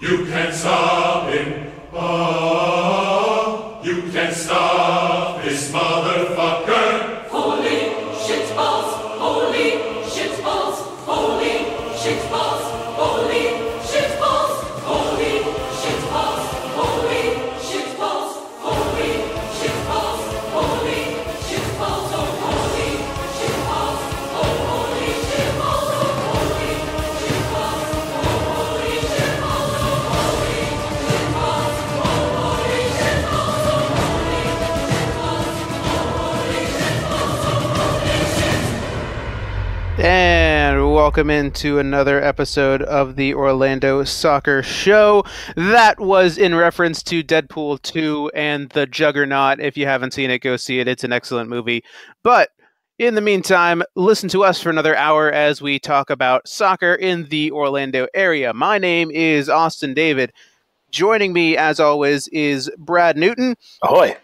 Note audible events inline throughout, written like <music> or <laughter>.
You can stop him. Oh, welcome into another episode of the Orlando Soccer Show. That was in reference to Deadpool 2 and The Juggernaut. If you haven't seen it, go see it. It's an excellent movie. But in the meantime, listen to us for another hour as we talk about soccer in the Orlando area. My name is Austin David. Joining me, as always, is Brad Newton. Ahoy.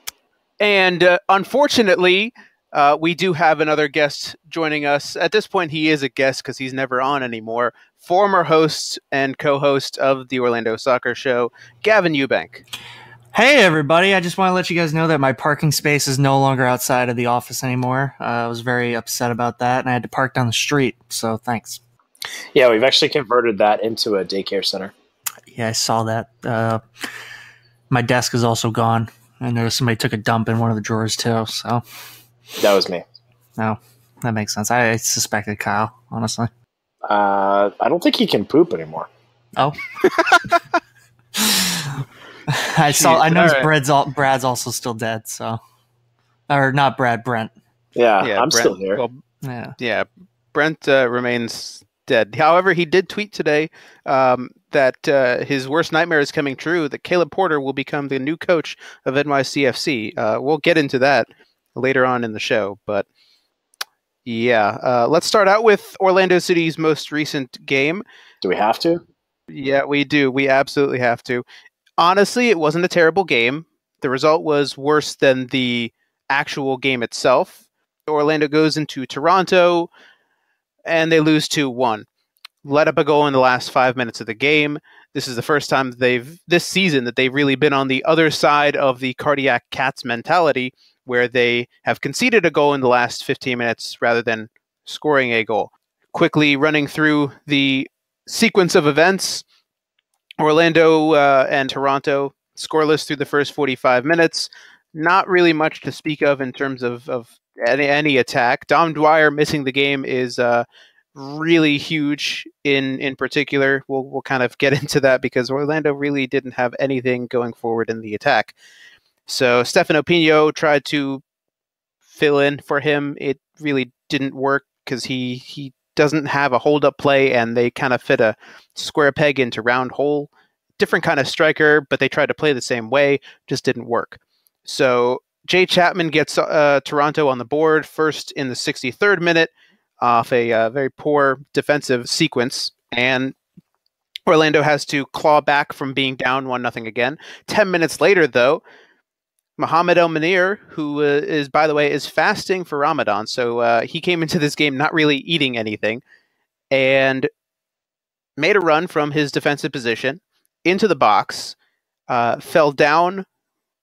And uh, unfortunately, uh, we do have another guest joining us. At this point, he is a guest because he's never on anymore. Former host and co host of the Orlando Soccer Show, Gavin Ewbank. Hey everybody! I just want to let you guys know that my parking space is no longer outside of the office anymore. Uh, I was very upset about that, and I had to park down the street. So thanks. Yeah, we've actually converted that into a daycare center. Yeah, I saw that. Uh, my desk is also gone, I noticed somebody took a dump in one of the drawers too. So That was me. no, that makes sense. I, I suspected Kyle, honestly. Uh, I don't think he can poop anymore. Oh, I saw. I know noticed. Brad's al- Brad's also still dead. So, or not Brad, Brent. Yeah, I'm Brent- still here. well, Yeah. yeah, Brent uh, remains dead. However, he did tweet today um, that uh, his worst nightmare is coming true. That Caleb Porter will become the new coach of NYCFC. Uh, we'll get into that later on in the show, but yeah, uh, let's start out with Orlando City's most recent game. Do we have to? Yeah, we do. We absolutely have to. Honestly, it wasn't a terrible game. The result was worse than the actual game itself. Orlando goes into Toronto and they lose 2 1. Let up a goal in the last five minutes of the game. This is the first time they've, this season, that they've really been on the other side of the cardiac cats mentality, where they have conceded a goal in the last 15 minutes rather than scoring a goal. Quickly running through the sequence of events Orlando uh, and Toronto scoreless through the first 45 minutes. Not really much to speak of in terms of, of any, any attack. Dom Dwyer missing the game is uh, really huge in in particular. We'll we'll kind of get <laughs> into that because Orlando really didn't have anything going forward in the attack. So Stefano Pinho tried to fill in for him. It really didn't work because he he doesn't have a hold up play and they kind of fit a square peg into round hole. Different kind of striker, but they tried to play the same way, just didn't work. So Jay Chapman gets uh, Toronto on the board first in the 63rd minute off a uh, very poor defensive sequence, and Orlando has to claw back from being down one nothing again. Ten minutes later, though, Mohamed El-Munir, who uh, is by the way is fasting for Ramadan, so uh, he came into this game not really eating anything, and made a run from his defensive position into the box, uh, fell down,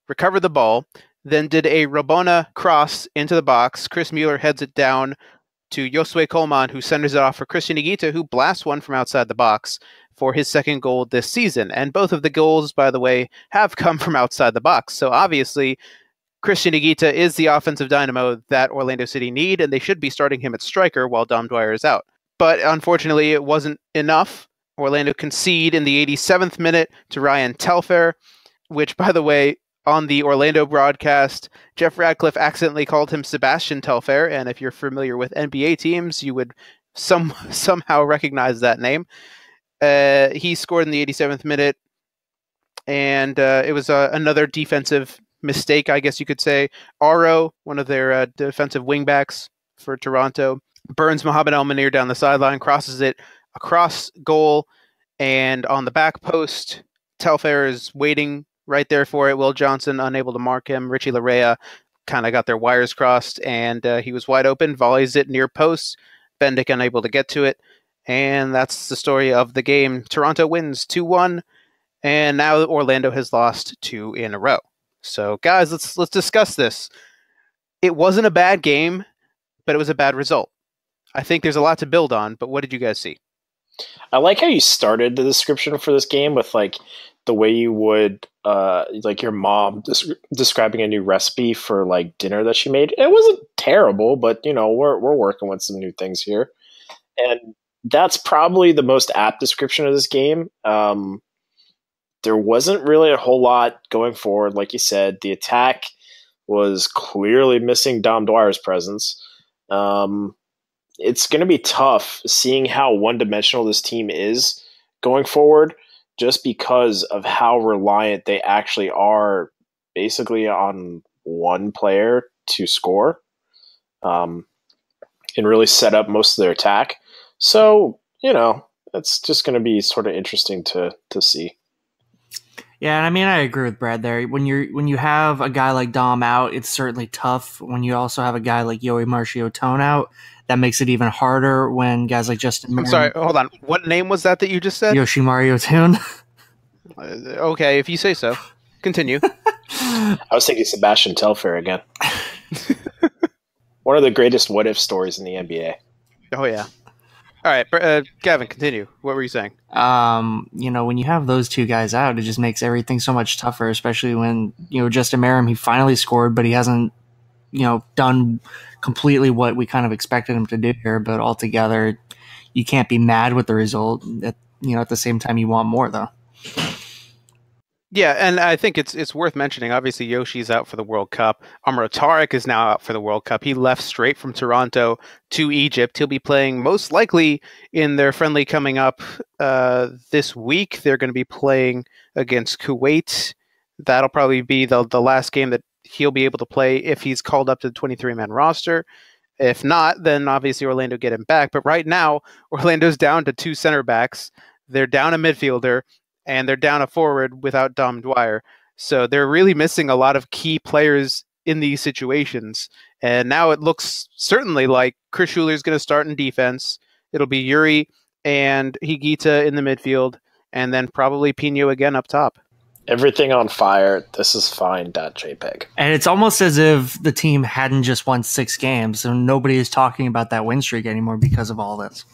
recovered the ball, then did a Rabona cross into the box. Chris Mueller heads it down to Josue Colman, who centers it off for Christian Higuita, who blasts one from outside the box for his second goal this season. And both of the goals, by the way, have come from outside the box. So obviously, Christian Higuita is the offensive dynamo that Orlando City need, and they should be starting him at striker while Dom Dwyer is out. But unfortunately, it wasn't enough. Orlando concede in the 87th minute to Ryan Telfair, which, by the way, on the Orlando broadcast, Jeff Radcliffe accidentally called him Sebastian Telfair, and if you're familiar with NBA teams, you would some <laughs> somehow recognize that name. Uh, he scored in the 87th minute, and uh, it was uh, another defensive mistake, I guess you could say. Auro, one of their uh, defensive wingbacks for Toronto, burns Mohamed El-Munir down the sideline, crosses it across goal, and on the back post, Telfair is waiting right there for it. Will Johnson unable to mark him. Richie Laryea kind of got their wires crossed, and uh, he was wide open. Volleys it near post. Bendik unable to get to it, and that's the story of the game. Toronto wins two one, and now Orlando has lost two in a row. So, guys, let's let's discuss this. It wasn't a bad game, but it was a bad result. I think there's a lot to build on, but what did you guys see? I like how you started the description for this game with like the way you would uh like your mom des- describing a new recipe for like dinner that she made. It wasn't terrible, but you know, we're we're working with some new things here. And that's probably the most apt description of this game. Um there wasn't really a whole lot going forward like you said. The attack was clearly missing Dom Dwyer's presence. Um it's going to be tough seeing how one dimensional this team is going forward just because of how reliant they actually are basically on one player to score um, and really set up most of their attack. So, you know, it's just going to be sort of interesting to, to see. Yeah, and I mean I agree with Brad there. When you're when you have a guy like Dom out, it's certainly tough. When you also have a guy like Yoey Marchiotone out, that makes it even harder when guys like Justin I'm sorry, hold on. What name was that that you just said? Yoshi Mario Tune. <laughs> Uh, okay, if you say so. Continue. <laughs> I was thinking Sebastian Telfair again. <laughs> One of the greatest what if stories in the NBA. oh yeah. All right, uh, Gavin, continue. What were you saying? um, you know, when you have those two guys out, it just makes everything so much tougher, especially when, you know, Justin Meram, he finally scored, but he hasn't, you know, done completely what we kind of expected him to do here. But altogether, you can't be mad with the result. At, you know, at the same time, you want more, though. Yeah, and I think it's it's worth mentioning. Obviously, Yoshi's out for the World Cup. Amro Tarek is now out for the World Cup. He left straight from Toronto to Egypt. He'll be playing most likely in their friendly coming up uh, this week. They're going to be playing against Kuwait. That'll probably be the the last game that he'll be able to play if he's called up to the 23 man roster. If not, then obviously Orlando get him back. But right now, <laughs> Orlando's down to two center backs. They're down a midfielder and they're down a forward without Dom Dwyer. So they're really missing a lot of key players in these situations. And now it looks certainly like Chris Schuler is going to start in defense. It'll be Yuri and Higuita in the midfield, and then probably Pinho again up top. Everything on fire. This is fine. JPEG. And it's almost as if the team hadn't just won six games, so nobody is talking about that win streak anymore because of all this.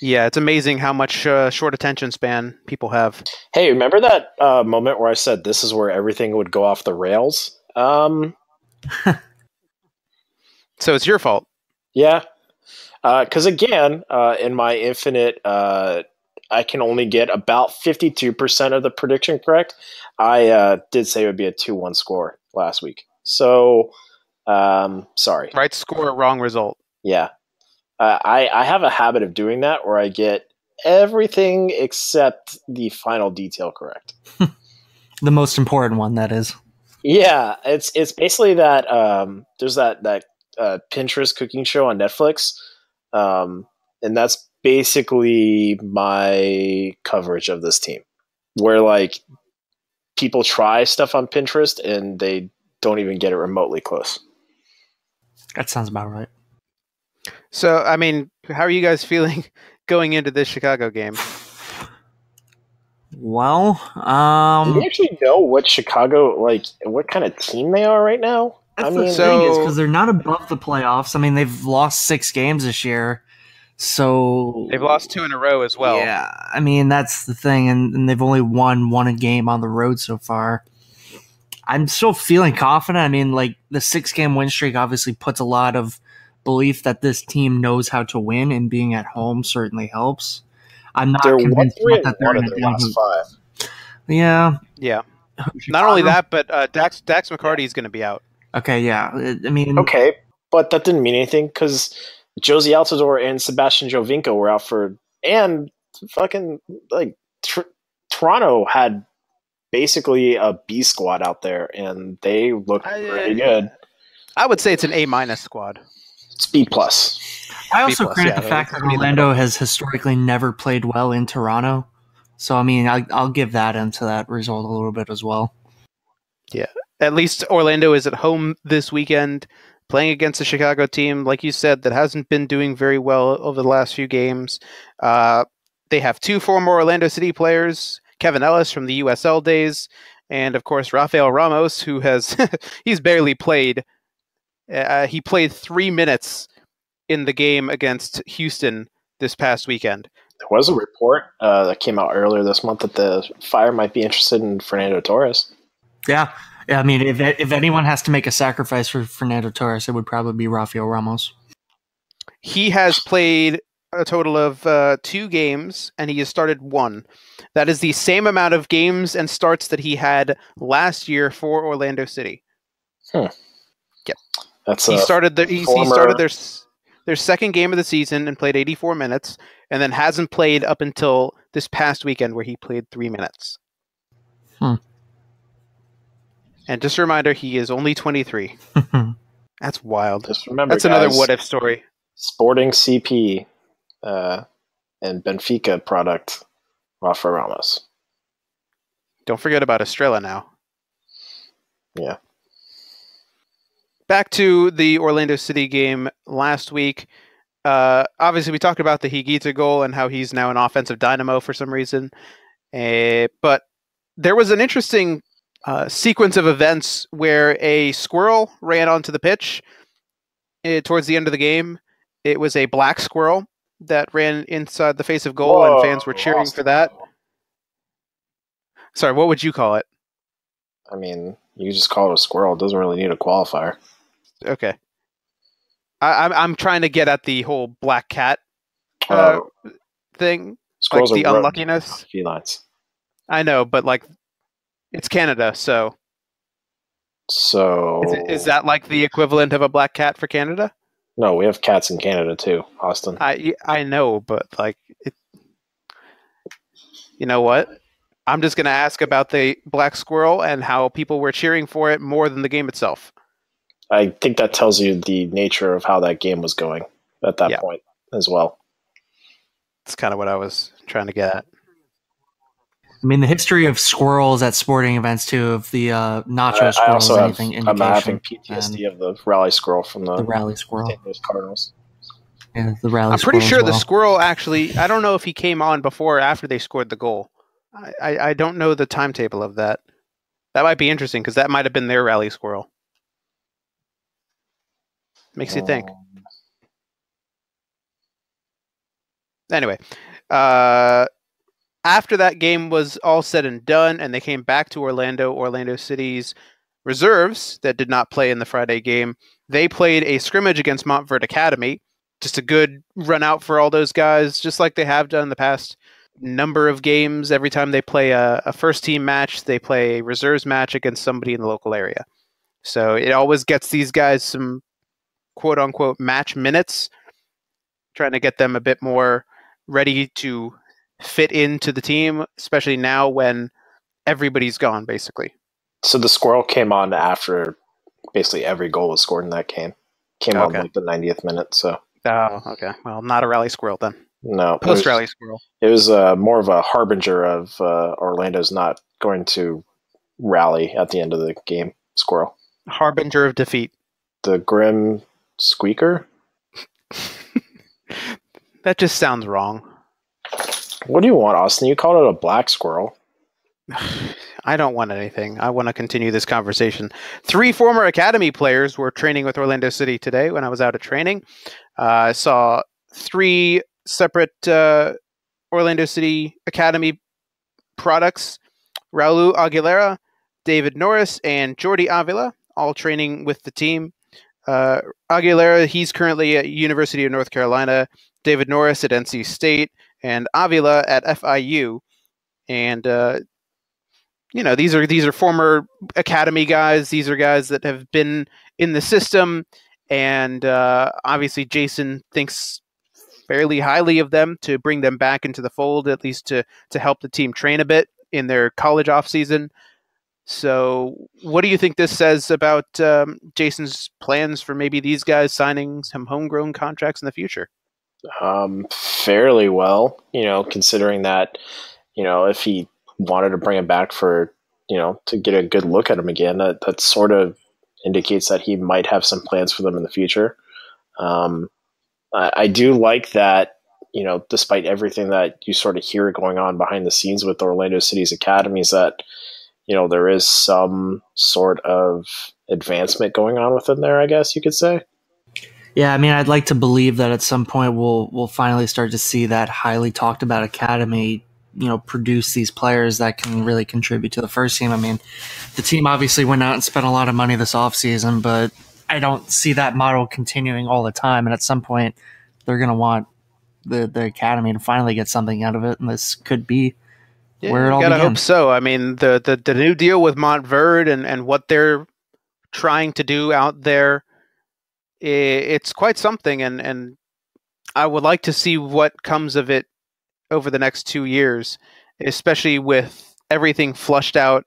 Yeah, it's amazing how much uh, short attention span people have. Hey, remember that uh, moment where I said this is where everything would go off the rails? Um, <laughs> So it's your fault. yeah. Because again, uh, in my infinite, uh, I can only get about 52% of the prediction correct. I uh, did say it would be a 2 1 score last week. So, um, sorry. Right score, wrong result. Yeah. Uh, I, I have a habit of doing that where I get everything except the final detail correct. <laughs> The most important one, that is. Yeah, it's it's basically that um, there's that that uh, Pinterest cooking show on Netflix, um, and that's basically my coverage of this team, where like people try stuff on Pinterest and they don't even get it remotely close. That sounds about right. So, I mean, how are you guys feeling <laughs> going into this Chicago game? Well, um, Do you actually know what Chicago like? What kind of team they are right now? I mean, the so- thing is because they're not above the playoffs. I mean, they've lost six games this year, so They've lost two in a row as well. Yeah, I mean that's the thing, and, and they've only won one game on the road so far. I'm still feeling confident. I mean, like the six game win streak obviously puts a lot of belief that this team knows how to win, and being at home certainly helps. I'm not they're one convinced three yet that they're one in of a their last five. Yeah. Yeah. Not only that, but uh, Dax Dax McCarty is going to be out. Okay, yeah. I I mean, Okay, but that didn't mean anything because Jozy Altidore and Sebastian Giovinco were out for, and fucking like tr- Toronto had basically a B squad out there, and they looked I- pretty good. I would say it's an A minus squad. It's B plus. I also plus, credit yeah, the fact that it's- Orlando has historically never played well in Toronto. So, I mean, I, I'll give that into that result a little bit as well. Yeah, at least Orlando is at home this weekend, playing against a Chicago team, like you said, that hasn't been doing very well over the last few games. Uh, they have two former Orlando City players, Kevin Ellis from the USL days, and of course Rafael Ramos, who has <laughs> he's barely played. Uh, he played three minutes in the game against Houston this past weekend. There was a report uh, that came out earlier this month that the Fire might be interested in Fernando Torres. Yeah. Yeah, I mean, if if anyone has to make a sacrifice for Fernando Torres, it would probably be Rafael Ramos. He has played a total of uh, two games, and he has started one. That is the same amount of games and starts that he had last year for Orlando City. That's he a started the, he, he started their their second game of the season and played 84 minutes, and then hasn't played up until this past weekend where he played three minutes. Hmm. And just a reminder, he is only 23. <laughs> That's wild. just remember. That's another guys, what if story. Sporting CP uh, and Benfica product, Rafa Ramos. Don't forget about Estrella now. Yeah. Back to the Orlando City game last week. Uh, obviously, we talked about the Higuita goal and how he's now an offensive dynamo for some reason. Uh, but there was an interesting uh, sequence of events where a squirrel ran onto the pitch uh, towards the end of the game. It was a black squirrel that ran inside the face of goal, and fans were cheering for that. Sorry, what would you call it? I mean, you just call it a squirrel. It doesn't really need a qualifier. Okay. I, I'm I'm trying to get at the whole black cat uh, Uh, thing, like the unluckiness. <laughs> felines. I know, but like, it's Canada, so So is, it, is that like the equivalent of a black cat for Canada? no? We have cats in Canada too, Austin. I I know, but like, it, you know what? I'm just gonna ask about the black squirrel and how people were cheering for it more than the game itself. I think that tells you the nature of how that game was going at that Yeah. point as well. That's kind of what I was trying to get at. I mean, the history of squirrels at sporting events too, of the uh, nacho I, I squirrels, also have, anything I'm having indication. PTSD of the rally squirrel from the, the rally squirrel. St. Louis Cardinals. Yeah, the rally. I'm pretty squirrel as sure the squirrel actually. I don't know if he came on before or after they scored the goal. I, I, I don't know the timetable of that. That might be interesting because that might have been their rally squirrel. Makes you think. Um, Anyway, uh, after that game was all said and done, and they came back to Orlando, Orlando City's reserves that did not play in the Friday game, they played a scrimmage against Montverde Academy. Just a good run out for all those guys, just like they have done the past number of games. Every time they play a, a first team match, they play a reserves match against somebody in the local area. So it always gets these guys some quote unquote match minutes, trying to get them a bit more ready to fit into the team, especially now when everybody's gone, basically. So the squirrel came on after basically every goal was scored in that game. Came on like the 90th minute. So Oh, okay. Well, not a rally squirrel then. no, Post rally squirrel. It was uh, more of a harbinger of uh, Orlando's not going to rally at the end of the game. Squirrel, Harbinger of defeat. the grim squeaker. <laughs> That just sounds wrong. What do you want, Austin? You called it a black squirrel. <sighs> I don't want anything. I want to continue this conversation. Three former Academy players were training with Orlando City today when I was out at training. Uh, I saw three separate uh, Orlando City Academy products Raul Aguilera, David Norris, and Jordi Avila, all training with the team. Uh, Aguilera, he's currently at University of North Carolina. David Norris at NC State, and Avila at FIU. And uh, you know these are these are former academy guys. These are guys that have been in the system, and uh, obviously Jason thinks fairly highly of them to bring them back into the fold, at least to to help the team train a bit in their college off season. So, what do you think this says about um, Jason's plans for maybe these guys signing some homegrown contracts in the future? Um, fairly well, you know, considering that, you know, if he wanted to bring him back for, you know, to get a good look at him again, that, that sort of indicates that he might have some plans for them in the future. Um, I, I do like that you know, despite everything that you sort of hear going on behind the scenes with Orlando City's academies, that you know there is some sort of advancement going on within there. I guess you could say. Yeah, I mean, I'd like to believe that at some point we'll we'll finally start to see that highly talked about academy, you know, produce these players that can really contribute to the first team. I mean, the team obviously went out and spent a lot of money this offseason, but I don't see that model continuing all the time. And at some point, they're going to want the the academy to finally get something out of it, and this could be Yeah, where it you all gotta began. hope so. I mean, the, the the new deal with Montverde and and what they're trying to do out there, it's quite something. And and I would like to see what comes of it over the next two years, especially with everything flushed out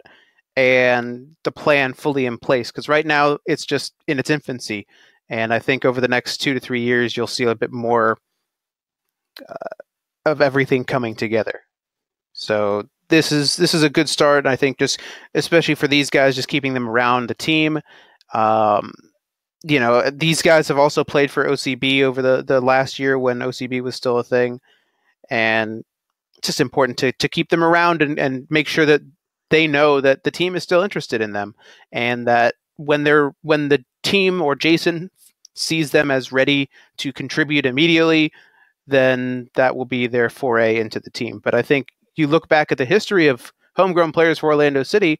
and the plan fully in place. Because right now it's just in its infancy, and I think over the next two to three years you'll see a bit more uh, of everything coming together. So this is this is a good start. I think just especially for these guys, just keeping them around the team. Um, you know, these guys have also played for OCB over the the last year when OCB was still a thing, and it's just important to to keep them around and and make sure that they know that the team is still interested in them and that when they're when the team or Jason sees them as ready to contribute immediately, then that will be their foray into the team. But I think you look back at the history of homegrown players for Orlando City,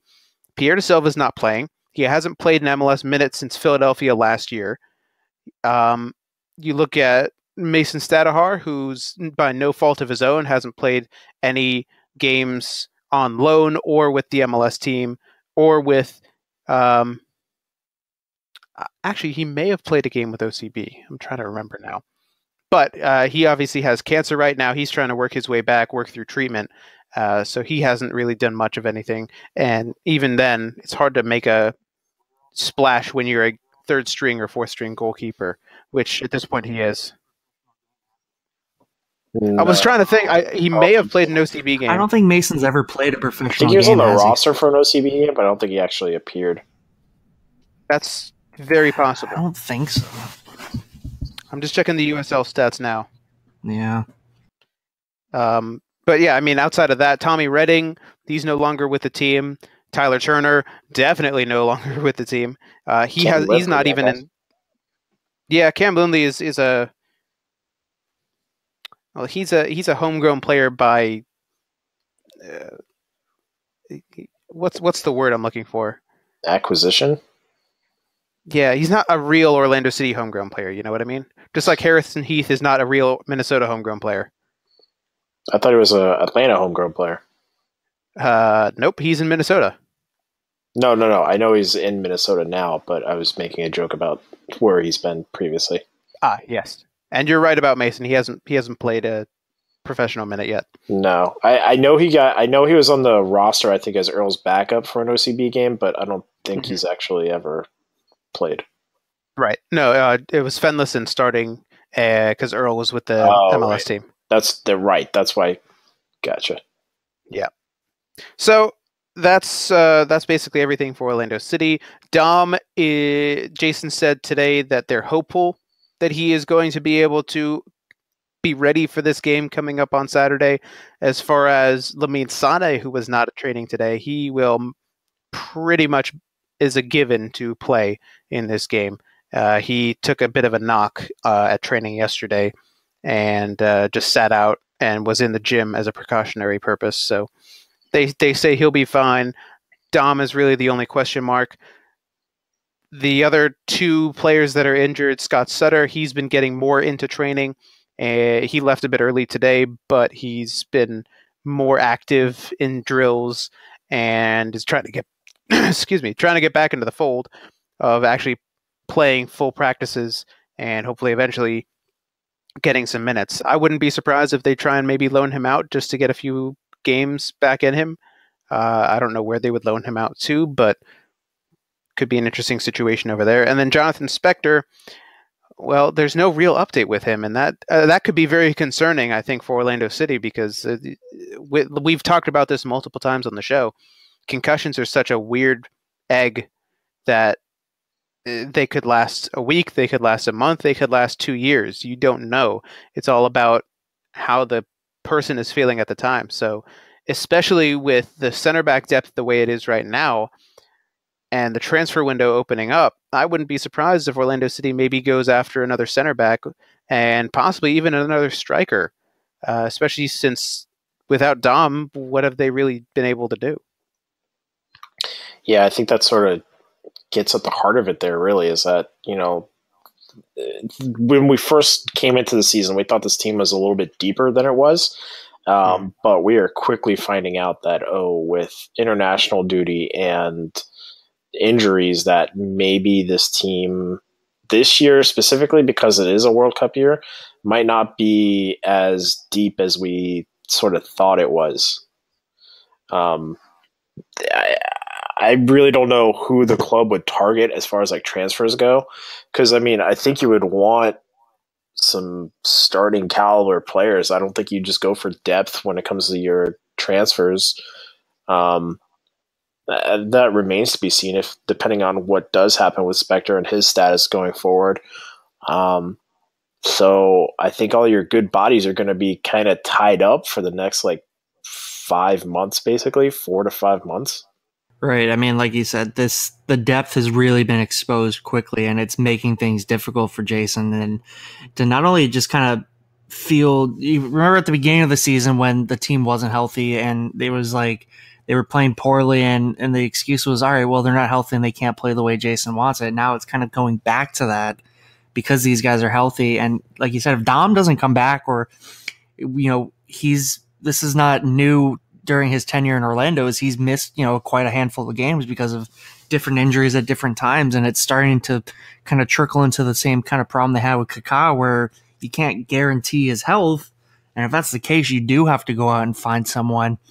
Pierre Da Silva is not playing. He hasn't played an MLS minute since Philadelphia last year. Um, you look at Mason Stajduhar, who's by no fault of his own hasn't played any games on loan or with the MLS team or with. Um, actually, he may have played a game with OCB. I'm trying to remember now but uh, he obviously has cancer right now. He's trying to work his way back, work through treatment. Uh, so he hasn't really done much of anything. And even then, it's hard to make a splash when you're a third string or fourth string goalkeeper, which at this point he is. I was trying to think. I, he may have played an OCB game. I don't think Mason's ever played a professional I think he was game. on the has he? roster for an OCB game, but I don't think he actually appeared. That's very possible. I don't think so. I'm just checking the USL stats now. Yeah. Um, but yeah, I mean, outside of that, Tommy Redding, he's no longer with the team. Tyler Turner, definitely no <laughs> longer with the team. Uh, he Cam has, he's not I even guess. in. Yeah, Cam Lindley is is a. Well, he's a he's a homegrown player by. Uh, what's what's the word I'm looking for? Acquisition? Yeah, he's not a real Orlando City homegrown player. You know what I mean? Just like Harrison Heath is not a real Minnesota homegrown player. I thought he was a Atlanta homegrown player. Uh, nope, he's in Minnesota. No, no, no. I know he's in Minnesota now, but I was making a joke about where he's been previously. Ah, yes. And you're right about Mason. He hasn't he hasn't played a professional minute yet. No, I, I know he got. I know he was on the roster. I think as Earl's backup for an OCB game, but I don't think Mhm. he's actually ever played. Right. No, uh, it was Fenlison starting because Earl was with the Oh, MLS right. team. That's the right. That's why. Gotcha. Yeah. So that's uh, that's basically everything for Orlando City. Dom, i Jason said today that they're hopeful that he is going to be able to be ready for this game coming up on Saturday. As far as Lamine Sane, who was not training today, he will pretty much is a given to play in this game. Uh, he took a bit of a knock uh, at training yesterday and uh, just sat out and was in the gym as a precautionary purpose. So they they say he'll be fine. Dom is really the only question mark. The other two players that are injured, Scott Sutter, he's been getting more into training. Uh, he left a bit early today, but he's been more active in drills and is trying to get <clears throat> excuse me, trying to get back into the fold of actually playing full practices and hopefully eventually getting some minutes. I wouldn't be surprised if they try and maybe loan him out just to get a few games back in him. Uh, I don't know where they would loan him out to, but could be an interesting situation over there. And then Jonathan Spector, well, there's no real update with him, and that uh, that could be very concerning, I think, for Orlando City because uh, we, we've talked about this multiple times on the show. Concussions are such a weird egg that uh, they could last a week, they could last a month, they could last two years. You don't know. It's all about how the person is feeling at the time. So, especially with the center back depth the way it is right now, and the transfer window opening up, I wouldn't be surprised if Orlando City maybe goes after another center back and possibly even another striker, uh, especially since without Dom, what have they really been able to do? Yeah, I think that sort of gets at the heart of it there, really, is that, you know, when we first came into the season, we thought this team was a little bit deeper than it was. Um, mm. But we are quickly finding out that, oh, with international duty and injuries that maybe this team this year specifically because it is a World Cup year might not be as deep as we sort of thought it was. Um, I, I really don't know who the club would target as far as like transfers go, because I mean I think you would want some starting caliber players. I don't think you just go for depth when it comes to your transfers. Um, uh, that remains to be seen if depending on what does happen with Spector and his status going forward. Um, so I think all your good bodies are going to be kind of tied up for the next like five months, basically four to five months. Right. I mean, like you said, this the depth has really been exposed quickly, and it's making things difficult for Jason. And to not only just kind of feel, you remember at the beginning of the season when the team wasn't healthy, and it was like they were playing poorly and, and the excuse was, all right, well, they're not healthy and they can't play the way Jason wants it. Now it's kind of going back to that because these guys are healthy. And like you said, if Dom doesn't come back or, you know, he's, this is not new during his tenure in Orlando is he's missed, you know, quite a handful of games because of different injuries at different times. And it's starting to kind of trickle into the same kind of problem they had with Kaká where you can't guarantee his health. And if that's the case, you do have to go out and find someone –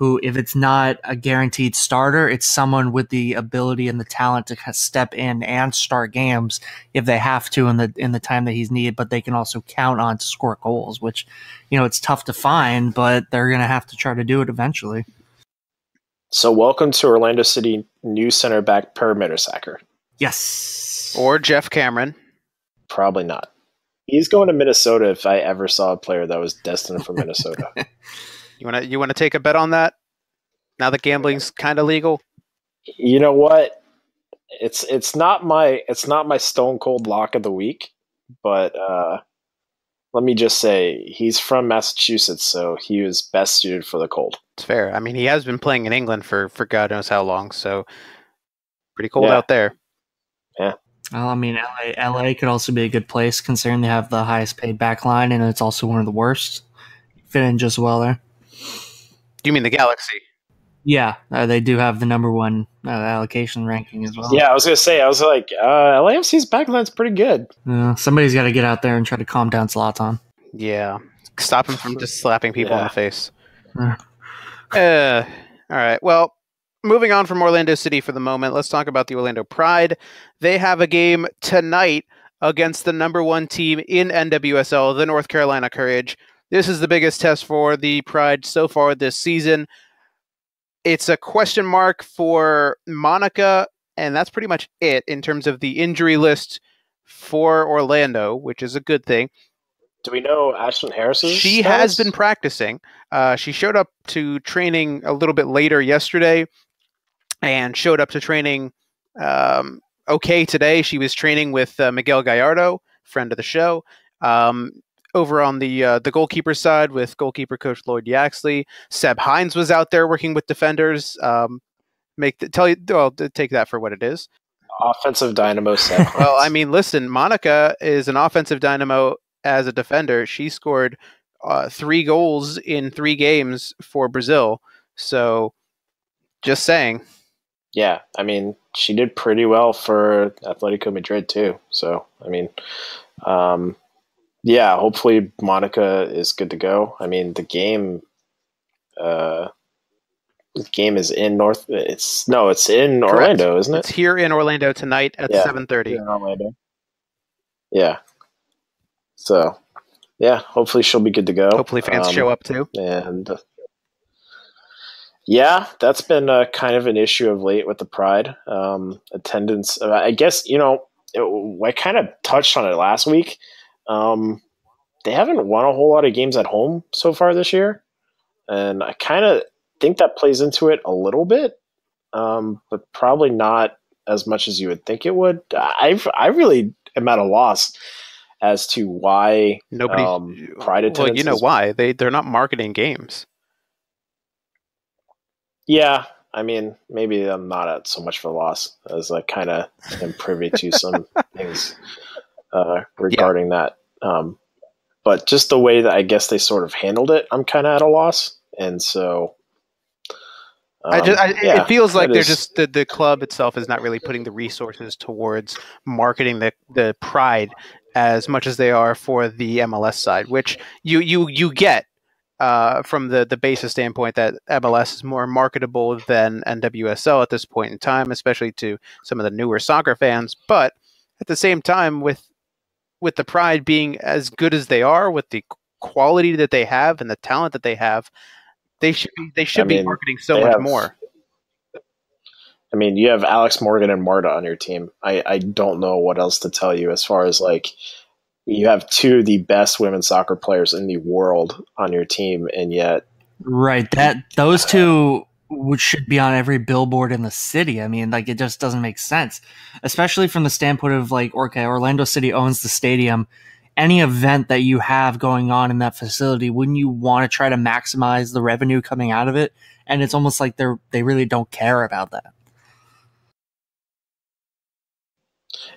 who, if it's not a guaranteed starter, it's someone with the ability and the talent to step in and start games if they have to in the in the time that he's needed. But they can also count on to score goals, which you know it's tough to find, but they're going to have to try to do it eventually. So, welcome to Orlando City new center back Per Mertesacker. Yes, or Geoff Cameron. Probably not. He's going to Minnesota if I ever saw a player that was destined for Minnesota. <laughs> You want to you want to take a bet on that? Now that gambling's kind of legal. You know what? It's it's not my it's not my stone cold lock of the week, but uh, let me just say he's from Massachusetts, so he was best suited for the cold. It's fair. I mean, he has been playing in England for for God knows how long, so pretty cold yeah. out there. Yeah. Well, I mean, LA, LA could also be a good place considering they have the highest paid back line and it's also one of the worst. Fit in just well there. You mean the Galaxy? Yeah, uh, they do have the number one uh, allocation ranking as well. Yeah, I was gonna say, I was like, uh, LAFC's backline's pretty good. Uh, somebody's got to get out there and try to calm down Zlatan. Yeah, stop him from just slapping people yeah. in the face. uh, all right. Well, moving on from Orlando City for the moment, let's talk about the Orlando Pride. They have a game tonight against the number one team in NWSL, the North Carolina Courage. This is the biggest test for the Pride so far this season. It's a question mark for Monica, and that's pretty much it in terms of the injury list for Orlando, which is a good thing. Do we know Ashlyn Harris? She has been practicing. Uh, she showed up to training a little bit later yesterday, and showed up to training um, okay today. She was training with uh, Miguel Gallardo, friend of the show. Um, over on the uh, the goalkeeper side with goalkeeper coach Lloyd Yaxley. Seb Hines was out there working with defenders. Um, make the, tell you well take that for what it is. Offensive dynamo Seb. <laughs> well, I mean, listen, Monica is an offensive dynamo as a defender. She scored uh, three goals in three games for Brazil. So, just saying. Yeah, I mean, she did pretty well for Atletico Madrid too. So, I mean, um, yeah, hopefully Monica is good to go. I mean, the game, uh, the game is in North. It's no, it's in Correct. Orlando, isn't it? It's here in Orlando tonight at yeah, seven thirty. Orlando. Yeah. So, yeah, hopefully she'll be good to go. Hopefully fans um, show up too. And uh, yeah, that's been uh, kind of an issue of late with the Pride um, attendance. Uh, I guess you know it, I kind of touched on it last week um, they haven't won a whole lot of games at home so far this year, and I kind of think that plays into it a little bit, um, but probably not as much as you would think it would. I I really am at a loss as to why Nobody. um, Pride well, you know is- why they they're not marketing games. Yeah, I mean, maybe I'm not at so much of a loss as I kind of am privy to some <laughs> things uh, regarding that. Um, but just the way that I guess they sort of handled it, I'm kind of at a loss, and so. I um, just, I, yeah, it feels like they're is- just the, the club itself is not really putting the resources towards marketing the the pride as much as they are for the MLS side, which you you you get uh, from the the basis standpoint that MLS is more marketable than NWSL at this point in time, especially to some of the newer soccer fans. But at the same time, with with the pride being as good as they are, with the quality that they have and the talent that they have, they should be they should I be mean, marketing so much have- more. I mean, you have Alex Morgan and Marta on your team. I, I don't know what else to tell you as far as like you have two of the best women's soccer players in the world on your team, and yet Right. That those two would should be on every billboard in the city. I mean, like it just doesn't make sense, especially from the standpoint of like, okay, Orlando City owns the stadium. Any event that you have going on in that facility, wouldn't you want to try to maximize the revenue coming out of it? And it's almost like they're they really don't care about that.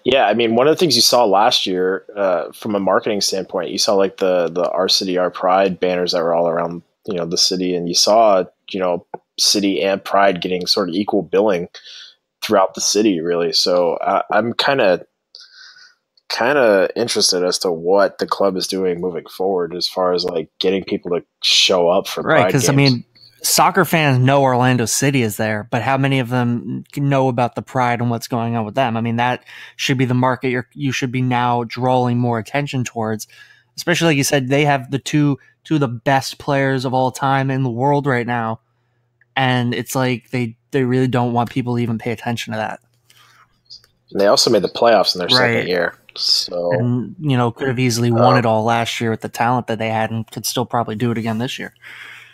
Yeah, I mean, one of the things you saw last year, uh, from a marketing standpoint, you saw like the the our city, our pride banners that were all around, you know, the city, and you saw, you know, city and pride getting sort of equal billing throughout the city, really. So I, I'm kind of kind of interested as to what the club is doing moving forward, as far as like getting people to show up for Right. Because I mean, soccer fans know Orlando City is there, but how many of them know about the pride and what's going on with them? I mean, that should be the market you're, you should be now drawing more attention towards. Especially like you said, they have the two two of the best players of all time in the world right now, and it's like they they really don't want people to even pay attention to that. And they also made the playoffs in their Right. second year. So And you know, could have easily won Oh. it all last year with the talent that they had, and could still probably do it again this year.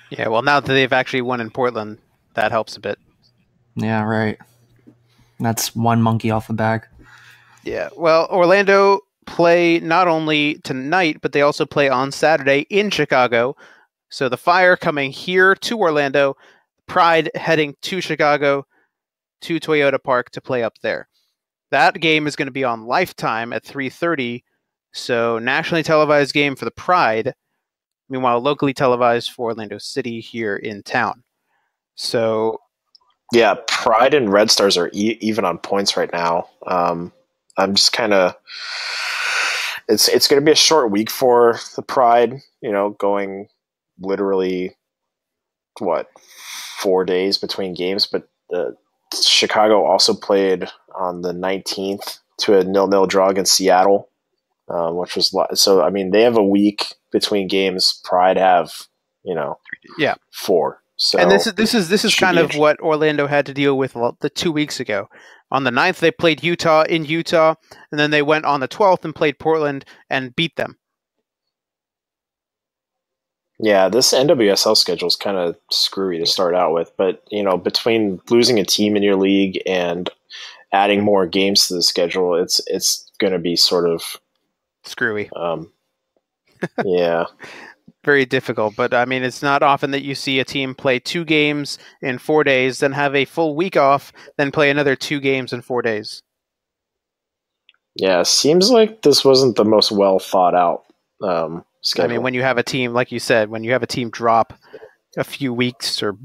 Yeah, well, now that they've actually won in Portland, that helps a bit. Yeah, right. That's one monkey off the back. Yeah, well, Orlando play not only tonight, but they also play on Saturday in Chicago. So the Fire coming here to Orlando, Pride heading to Chicago to Toyota Park to play up there. That game is going to be on Lifetime at 3:30. So nationally televised game for the Pride. Meanwhile, locally televised for Orlando City here in town. So Yeah, Pride and Red Stars are e- even on points right now. Um, I'm just kind of. It's it's going to be a short week for the Pride. You know, going literally what four days between games, but uh, Chicago also played on the 19th to a nil-nil draw against Seattle, um, which was so. I mean, they have a week between games. Pride have you know Yeah. four. So and this is this is this is kind of what Orlando had to deal with the two weeks ago. On the 9th, they played Utah in Utah, and then they went on the 12th and played Portland and beat them. Yeah, this NWSL schedule is kind of screwy to start out with, but you know, between losing a team in your league and adding more games to the schedule, it's it's going to be sort of Screwy, um, <laughs> yeah, very difficult. But I mean, it's not often that you see a team play two games in four days, then have a full week off, then play another two games in four days. yeah. Seems like this wasn't the most well thought out um, I mean, when you have a team, like you said, when you have a team drop a few weeks or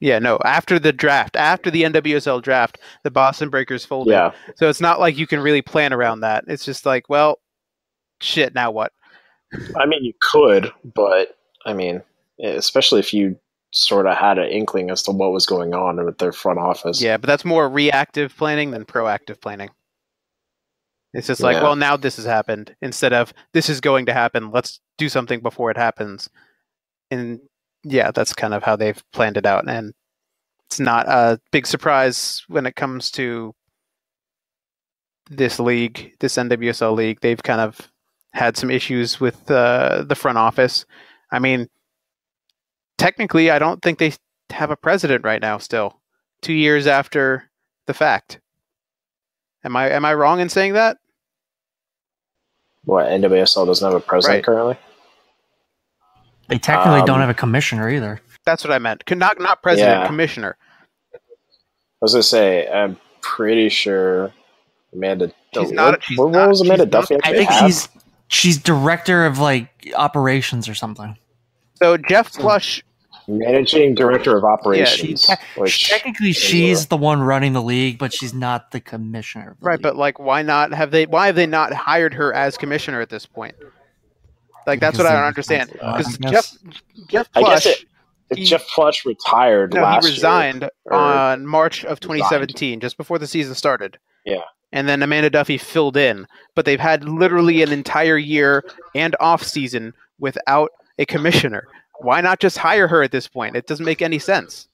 yeah, no, after the draft, after the NWSL draft, the Boston Breakers folded. yeah, So it's not like you can really plan around that. It's just like, well, shit, now what? I mean, you could, but I mean, especially if you sort of had an inkling as to what was going on with their front office. Yeah, but that's more reactive planning than proactive planning. It's just like, Yeah. well, now this has happened instead of this is going to happen. Let's do something before it happens. And yeah, that's kind of how they've planned it out. And it's not a big surprise when it comes to this league, this NWSL league. They've kind of had some issues with uh, the front office. I mean, technically, I don't think they have a president right now. Still, two years after the fact. Am I am I wrong in saying that? What NWSL doesn't have a president Right. currently? They technically Um, don't have a commissioner either. That's what I meant. Not not president, Yeah. commissioner. I was gonna say, I'm pretty sure Amanda. She's what, not- she's what not- roles Amanda she's not- Duffy I think have? she's she's director of like operations or something. So Jeff Plush, managing director of operations. She- which Technically, she's the one running the league, but she's not the commissioner. Of the right? league. But like, why not have they? Why have they not hired her as commissioner at this point? Like that's what I don't understand. Because guess- Jeff Jeff I Plush, guess it- he- Jeff Plush retired no, last he resigned or on March of resigned. 2017, just before the season started. Yeah. And then Amanda Duffy filled in, but they've had literally an entire year and off season without a commissioner. Why not just hire her at this point? It doesn't make any sense.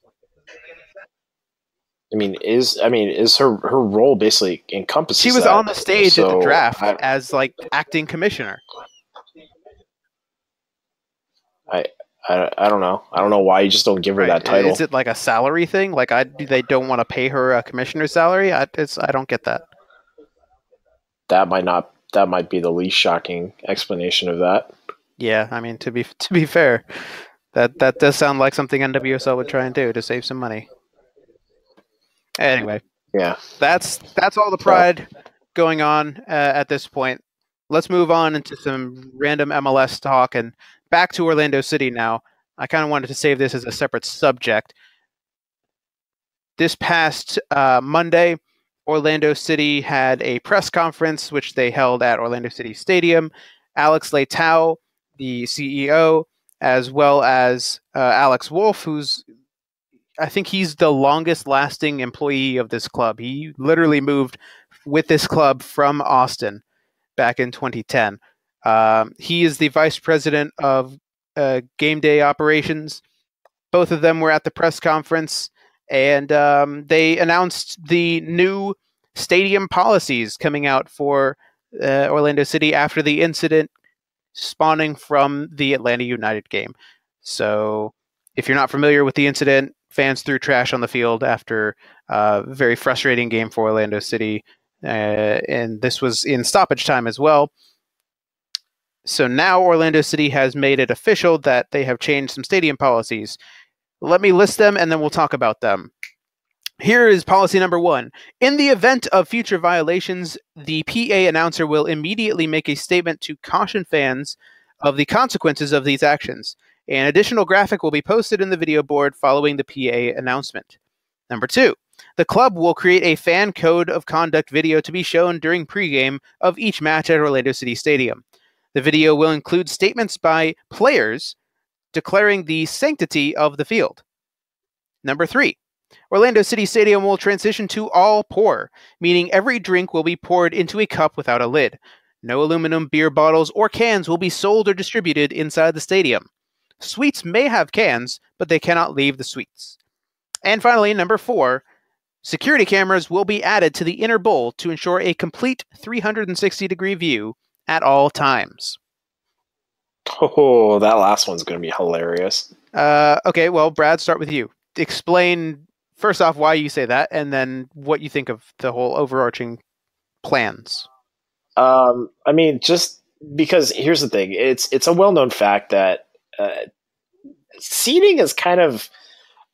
I mean, is I mean, is her her role basically encompasses? She was that? on the stage at the draft I, as like acting commissioner. I, I, I don't know. I don't know why you just don't give her that title. Is it like a salary thing? Like I they don't want to pay her a commissioner's salary? I it's, I don't get that. that might not. That might be the least shocking explanation of that. Yeah, I mean to be <laughs> to be fair, that that does sound like something NWSL would try and do to save some money. Anyway, Yeah. that's that's all the pride going on uh, at this point. Let's move on into some random MLS talk and back to Orlando City now. I kind of wanted to save this as a separate subject. This past uh, Monday, Orlando City had a press conference which they held at Orlando City Stadium. Alex Leitao, the CEO, as well as uh, Alex Wolf, who's I think he's the longest lasting employee of this club. He literally moved with this club from Austin back in 2010. Um, he is the vice president of uh, game day operations. Both of them were at the press conference, and um, they announced the new stadium policies coming out for uh, Orlando City after the incident spawning from the Atlanta United game. So, if you're not familiar with the incident, fans threw trash on the field after a very frustrating game for Orlando City, uh, and this was in stoppage time as well. So now Orlando City has made it official that they have changed some stadium policies. Let me list them and then we'll talk about them. Here is policy number one. In the event of future violations, the PA announcer will immediately make a statement to caution fans of the consequences of these actions. An additional graphic will be posted in the video board following the PA announcement. Number two, the club will create a fan code of conduct video to be shown during pregame of each match at Orlando City Stadium. The video will include statements by players declaring the sanctity of the field. Number three, Orlando City Stadium will transition to all pour, meaning every drink will be poured into a cup without a lid. No aluminum beer bottles or cans will be sold or distributed inside the stadium. Suites may have cans, but they cannot leave the suites. And finally, number four, security cameras will be added to the inner bowl to ensure a complete 360 degree view at all times. Oh, that last one's going to be hilarious. Uh, okay, well, Brad, start with you. Explain first off why you say that, and then what you think of the whole overarching plans. Um, I mean, just because here's the thing: it's it's a well known fact that uh, seating is kind of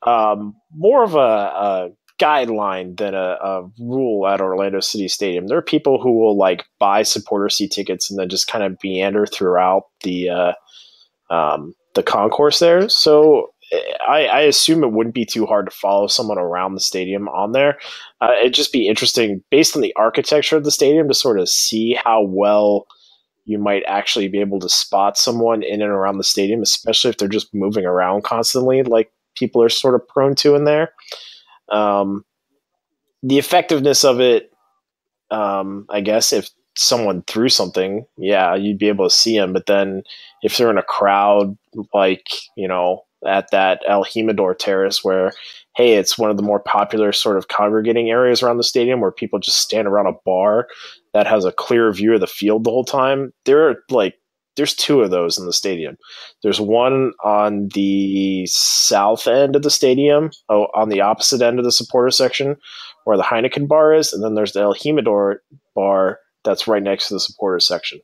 um, more of a, a guideline than a, a rule at Orlando City Stadium. There are people who will like buy supporter seat tickets and then just kind of meander throughout the uh, um, the concourse there. So I, I assume it wouldn't be too hard to follow someone around the stadium on there. Uh, it'd just be interesting, based on the architecture of the stadium, to sort of see how well you might actually be able to spot someone in and around the stadium, especially if they're just moving around constantly, like people are sort of prone to in there. Um, the effectiveness of it, um, I guess, if someone threw something, yeah, you'd be able to see them. But then if they're in a crowd, like, you know, at that El Jimador Terrace, where, hey, it's one of the more popular sort of congregating areas around the stadium where people just stand around a bar, that has a clear view of the field the whole time. There are like there's two of those in the stadium. There's one on the south end of the stadium, oh, on the opposite end of the supporter section, where the Heineken bar is, and then there's the El Jimador bar that's right next to the supporter section.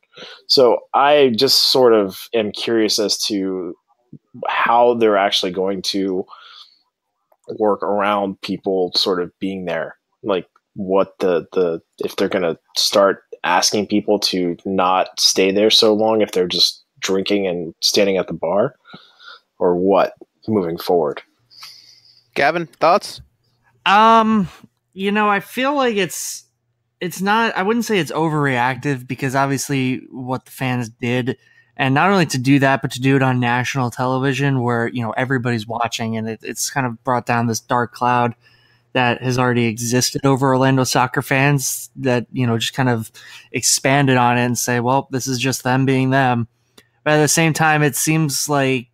So I just sort of am curious as to how they're actually going to work around people sort of being there. Like what the the if they're going to start asking people to not stay there so long if they're just drinking and standing at the bar or what moving forward. Gavin, thoughts? Um, you know, I feel like it's it's not I wouldn't say it's overreactive because obviously what the fans did and not only to do that but to do it on national television where you know everybody's watching and it, it's kind of brought down this dark cloud that has already existed over Orlando soccer fans that you know just kind of expanded on it and say well this is just them being them. But at the same time it seems like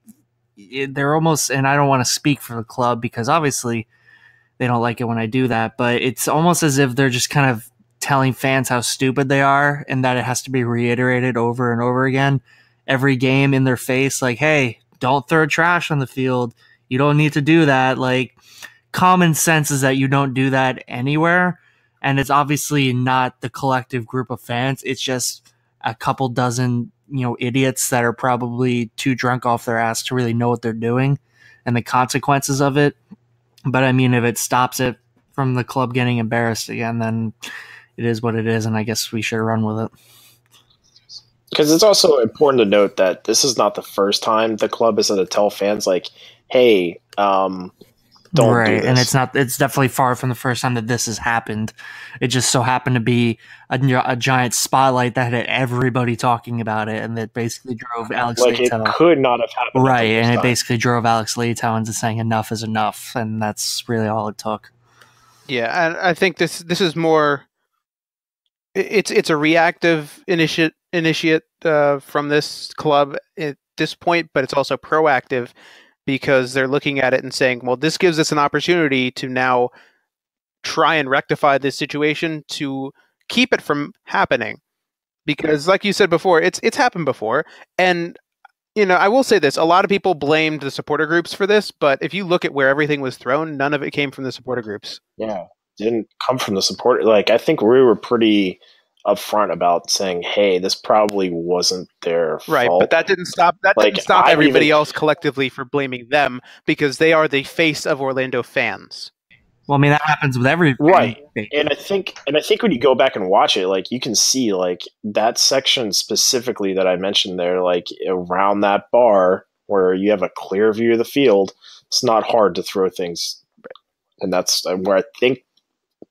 it, they're almost and I don't want to speak for the club because obviously they don't like it when I do that but it's almost as if they're just kind of telling fans how stupid they are and that it has to be reiterated over and over again every game in their face like hey don't throw trash on the field. You don't need to do that. Like common sense is that you don't do that anywhere. And it's obviously not the collective group of fans. It's just a couple dozen you know idiots that are probably too drunk off their ass to really know what they're doing and the consequences of it. But i mean if it stops it from the club getting embarrassed again then it is what it is, and I guess we should run with it. Because it's also important to note that this is not the first time the club is going to tell fans like, "Hey, um, don't right." do and it's not. It's definitely far from the first time that this has happened. It just so happened to be a, a giant spotlight that had everybody talking about it, and that basically drove Alex like it could not have happened. Right, first and it basically drove Alex Leitao into saying enough is enough, and that's really all it took. Yeah, and I think this this is more. It's it's a reactive initiate initiate uh, from this club at this point, but it's also proactive because they're looking at it and saying, "Well, this gives us an opportunity to now try and rectify this situation to keep it from happening." Because, like you said before, it's it's happened before, and you know, I will say this: a lot of people blamed the supporter groups for this, but if you look at where everything was thrown, none of it came from the supporter groups. yeah, didn't come from the support. Like I think we were pretty upfront about saying, "Hey, this probably wasn't their Right, fault." but that didn't stop that Like, didn't stop I everybody even- else collectively for blaming them because they are the face of Orlando fans. Well, I mean that happens with every Right. and I think and I think when you go back and watch it, like you can see like that section specifically that I mentioned there, like around that bar where you have a clear view of the field, it's not hard to throw things, and that's uh, where I think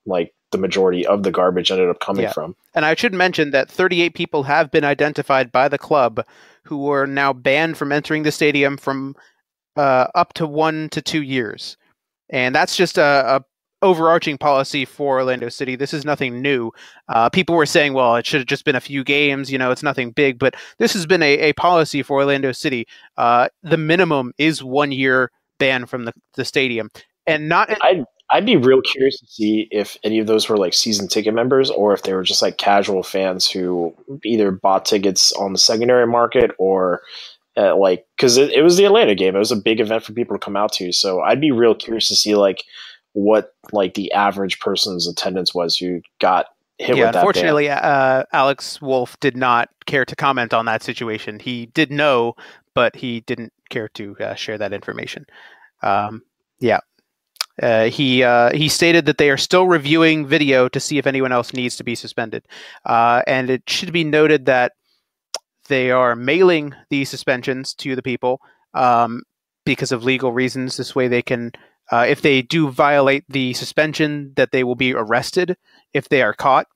like the majority of the garbage ended up coming Yeah. from. And I should mention that 38 people have been identified by the club who are now banned from entering the stadium from uh, up to one to two years. And that's just a, a overarching policy for Orlando City. This is nothing new. Uh, people were saying, well, it should have just been a few games, you know, it's nothing big, but this has been a, a policy for Orlando City. Uh, the minimum is one year ban from the, the stadium. And not I'd I'd be real curious to see if any of those were like season ticket members or if they were just like casual fans who either bought tickets on the secondary market or uh, like because it, it was the Atlanta game. It was a big event for people to come out to. So I'd be real curious to see like what like the average person's attendance was who got hit yeah, with that. unfortunately, uh, Alex Wolf did not care to comment on that situation. He did know, but he didn't care to uh, share that information. Um, yeah, uh, he uh, he stated that they are still reviewing video to see if anyone else needs to be suspended, uh, and it should be noted that they are mailing these suspensions to the people um, because of legal reasons. This way, they can. Uh, if they do violate the suspension, that they will be arrested if they are caught.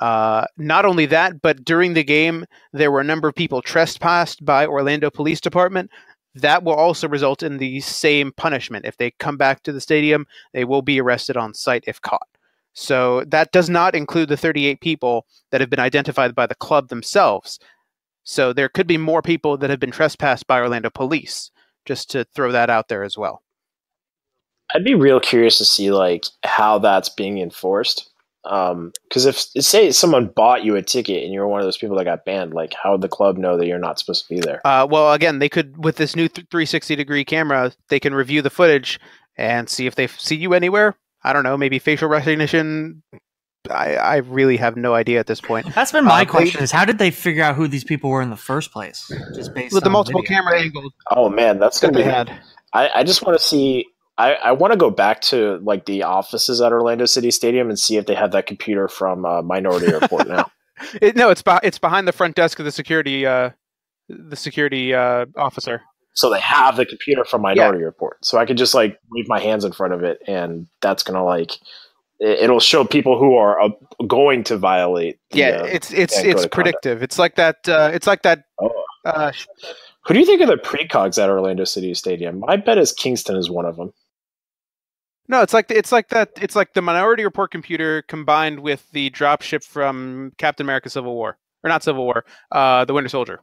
Uh, not only that, but during the game, there were a number of people trespassed by Orlando Police Department. That will also result in the same punishment. If they come back to the stadium, they will be arrested on site if caught. So that does not include the 38 people that have been identified by the club themselves. So there could be more people that have been trespassed by Orlando Police, just to throw that out there as well. I'd be real curious to see like how that's being enforced. Because if say someone bought you a ticket and you're one of those people that got banned, like how would the club know that you're not supposed to be there? Uh, well, again, they could with this new th- 360 degree camera, they can review the footage and see if they f- see you anywhere. I don't know, maybe facial <laughs> recognition. I, I really have no idea at this point. That's been my Uh, they- question: is how did they figure out who these people were in the first place? Just based With the on multiple video. camera angles Oh man, that's that gonna be. had. I, I just want to see. I, I want to go back to like the offices at Orlando City Stadium and see if they have that computer from uh, Minority Report now. <laughs> It, no, it's be- it's behind the front desk of the security uh, the security uh, officer. So they have the computer from Minority Report. So I could just like wave my hands in front of it, and that's gonna like it, it'll show people who are uh, going to violate. The, Yeah, uh, it's it's yeah, it's of conduct. predictive. It's like that. Uh, it's like that. Oh. Uh, Who do you think are the precogs at Orlando City Stadium? My bet is Kingston is one of them. No, it's like it's like that. It's like the Minority Report computer combined with the dropship from Captain America: Civil War, or not Civil War, uh, the Winter Soldier.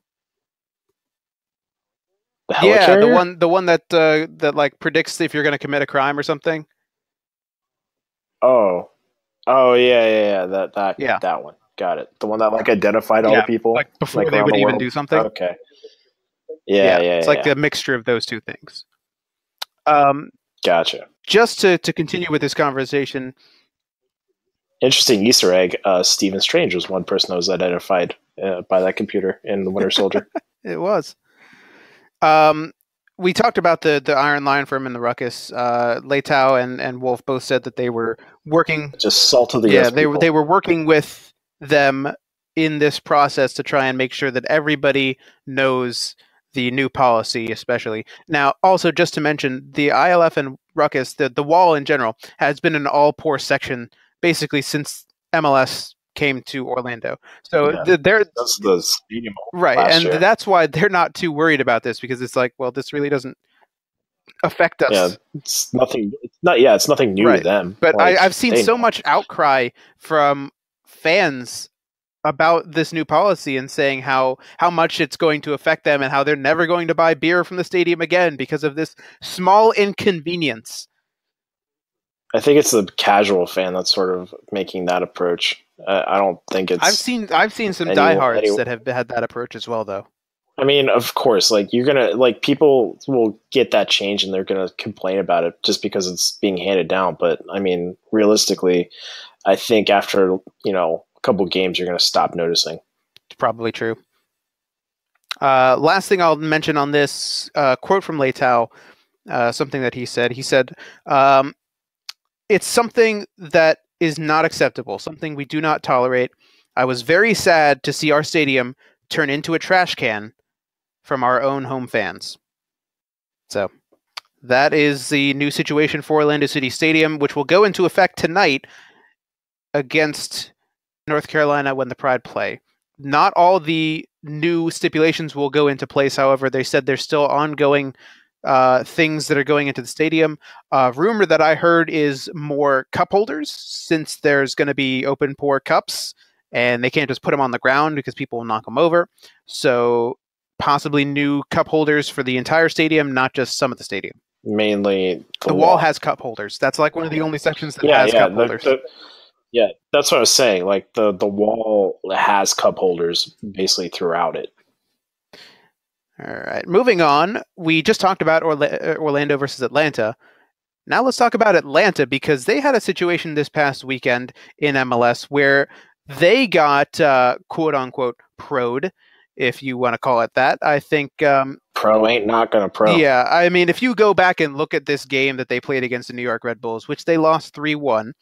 The yeah, the one the one that uh, that like predicts if you're going to commit a crime or something. Oh, oh yeah, yeah, yeah. That that Yeah. that one. Got it. The one that like identified all Yeah, the people Like before like, they would the even do something. Okay. Yeah, yeah, yeah It's like the mixture of those two things. Um, Gotcha. just to to continue with this conversation, Interesting Easter egg. Uh, Stephen Strange was one person that was identified uh, by that computer in the Winter Soldier. <laughs> It was. Um, we talked about the the Iron Lion firm and the Ruckus. Uh, Leitao and and Wolf both said that they were working. Just salt of the yeah, earth. they were they were working with them in this process to try and make sure that everybody knows the new policy, especially now. Also, just to mention, the ILF and Ruckus, the the wall in general, has been an all pour section basically since MLS came to Orlando. So Yeah. they're That's the stadium. right and year. that's why they're not too worried about this because it's like well this really doesn't affect us Yeah, it's nothing. It's not. Yeah, it's nothing new Right. to them. but Like, I, i've seen so know. much outcry from fans about this new policy and saying how how much it's going to affect them and how they're never going to buy beer from the stadium again because of this small inconvenience I think it's the casual fan that's sort of making that approach. Uh, I don't think it's. i've seen i've seen some Anyone- diehards anyone- that have had that approach as well though I mean, of course, like you're gonna like people will get that change and they're gonna complain about it just because it's being handed down. But I mean, realistically, I think after you know couple games, you're gonna stop noticing. It's probably true. Uh, last thing I'll mention on this uh, quote from Leitao, uh, something that he said. He said, um, "It's something that is not acceptable, something we do not tolerate. I was very sad to see our stadium turn into a trash can from our own home fans." So that is the new situation for Orlando City Stadium, which will go into effect tonight against North Carolina when the Pride play not all the new stipulations will go into place. However, they said there's still ongoing uh, things that are going into the stadium. Uh, rumor that I heard is more cup holders, since there's going to be open pour cups, and they can't just put them on the ground because people will knock them over. So possibly new cup holders for the entire stadium, not just some of the stadium. Mainly the, The, wall. has cup holders. That's like one of the only sections that yeah, has yeah, cup the- holders. the- yeah. That's what I was saying. Like the the wall has cup holders basically throughout it. All right, moving on. We just talked about Orla- uh, Orlando versus Atlanta. Now let's talk about Atlanta because they had a situation this past weekend in MLS where they got uh, quote unquote proed, if you want to call it that. I think, um, Pro ain't not gonna pro. yeah, I mean, if you go back and look at this game that they played against the New York Red Bulls, which they lost 3 1,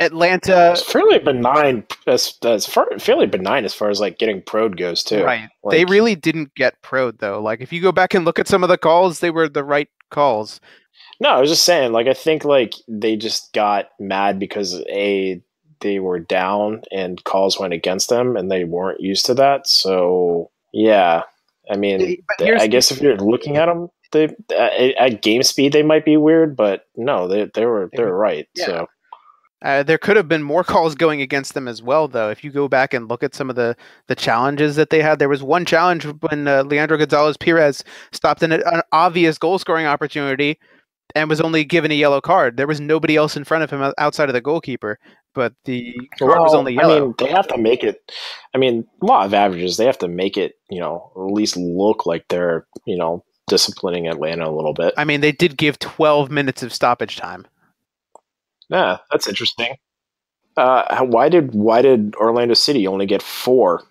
Atlanta. It's fairly benign as, as far, fairly benign as far as like getting prod goes too. Right. they really didn't get prod, though. Like, if you go back and look at some of the calls, they were the right calls. No, I was just saying, like, I think like they just got mad because a they were down and calls went against them, and they weren't used to that. So yeah, I mean, I guess if you're looking at them, they at, at game speed they might be weird, but no, they they were they were right. Yeah. So Uh, there could have been more <laughs> calls going against them as well, though. If you go back and look at some of the, the challenges that they had, there was one challenge when uh, Leandro Gonzalez Perez stopped an, an obvious goal scoring opportunity and was only given a yellow card. There was nobody else in front of him outside of the goalkeeper, but the card was Well, only yellow. I mean, they have to make it. I mean, law of averages. They have to make it. You know, at least look like they're you know disciplining Atlanta a little bit. I mean, they did give 12 minutes of stoppage time. Yeah, that's interesting. Uh, why did why did Orlando City only get four?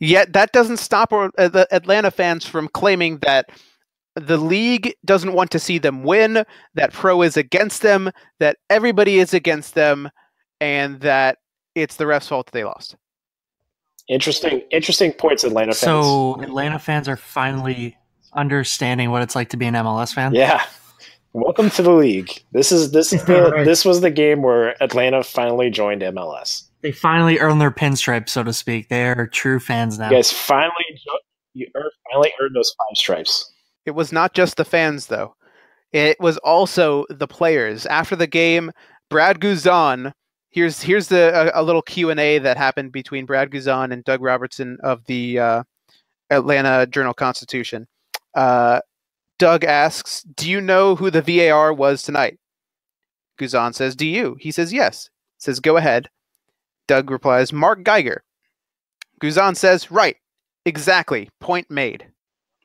Yet that doesn't stop or, uh, the Atlanta fans from claiming that the league doesn't want to see them win, that pro is against them, that everybody is against them, and that it's the refs' fault that they lost. Interesting, interesting points, Atlanta fans. So Atlanta fans are finally understanding what it's like to be an MLS fan. yeah, welcome to the league. This is this is the Right. this was the game where Atlanta finally joined MLS. They finally earned their pinstripe, so to speak. They are true fans now. You guys finally you finally earned those five stripes. It was not just the fans, though. It was also the players. After the game, Brad Guzan. Here's here's the a, a little Q and A that happened between Brad Guzan and Doug Roberson of the uh, Atlanta Journal Constitution. Uh, Doug asks, "Do you know who the VAR was tonight?" Guzan says, "Do you?" He says, "Yes." Says, "Go ahead." Doug replies, "Mark Geiger." Guzan says, "Right, exactly. Point made."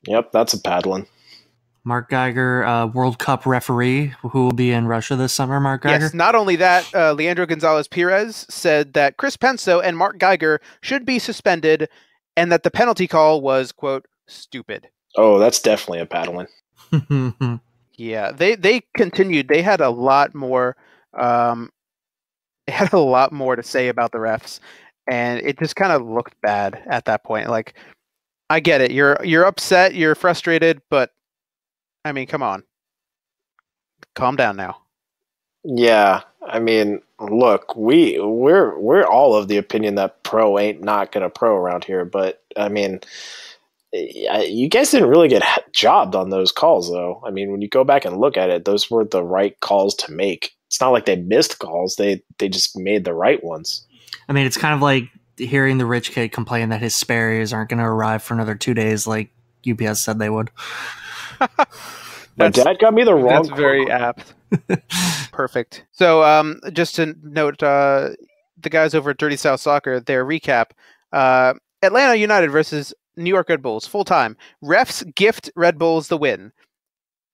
Yep, that's a paddling. Mark Geiger, uh, World Cup referee, who will be in Russia this summer. Mark Geiger. Yes, not only that, uh, Leandro Gonzalez Perez said that Chris Penso and Mark Geiger should be suspended and that the penalty call was, quote, stupid. Oh, that's definitely a paddling. <laughs> Yeah, they, they continued. They had a lot more um, they had a lot more to say about the refs, and it just kind of looked bad at that point. Like, I get it. You're you're upset, you're frustrated, but I mean, come on. Calm down now. Yeah, I mean, look, we we're we're all of the opinion that pro ain't not gonna pro around here, but I mean, I- you guys didn't really get jobbed on those calls, though. I mean, when you go back and look at it, those were the right calls to make. It's not like they missed calls; they they just made the right ones. I mean, it's kind of like hearing the rich kid complain that his Sperry's aren't going to arrive for another two days, like UPS said they would. <laughs> My dad got me the wrong. That's very apt. <laughs> Perfect. So, um, just to note, uh, the guys over at Dirty South Soccer, their recap: uh, Atlanta United versus New York Red Bulls, full time. Refs gift Red Bulls the win.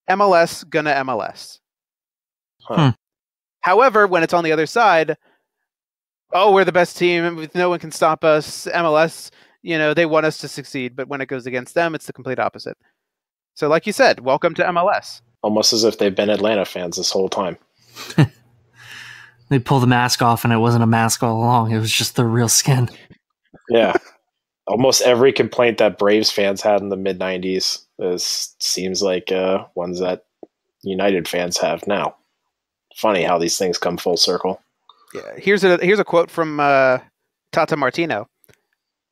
MLS gonna MLS. Huh. Hmm. However, when it's on the other side, oh, we're the best team. No one can stop us. MLS, you know, they want us to succeed, but when it goes against them, it's the complete opposite. So, like you said, welcome to MLS. Almost as if they've been Atlanta fans this whole time. <laughs> They pull the mask off, and it wasn't a mask all along. It was just the real skin. Yeah. <laughs> Almost every complaint that Braves fans had in the mid 90s is seems like uh, ones that United fans have now. Funny how these things come full circle. Yeah, here's a here's a quote from uh, Tata Martino.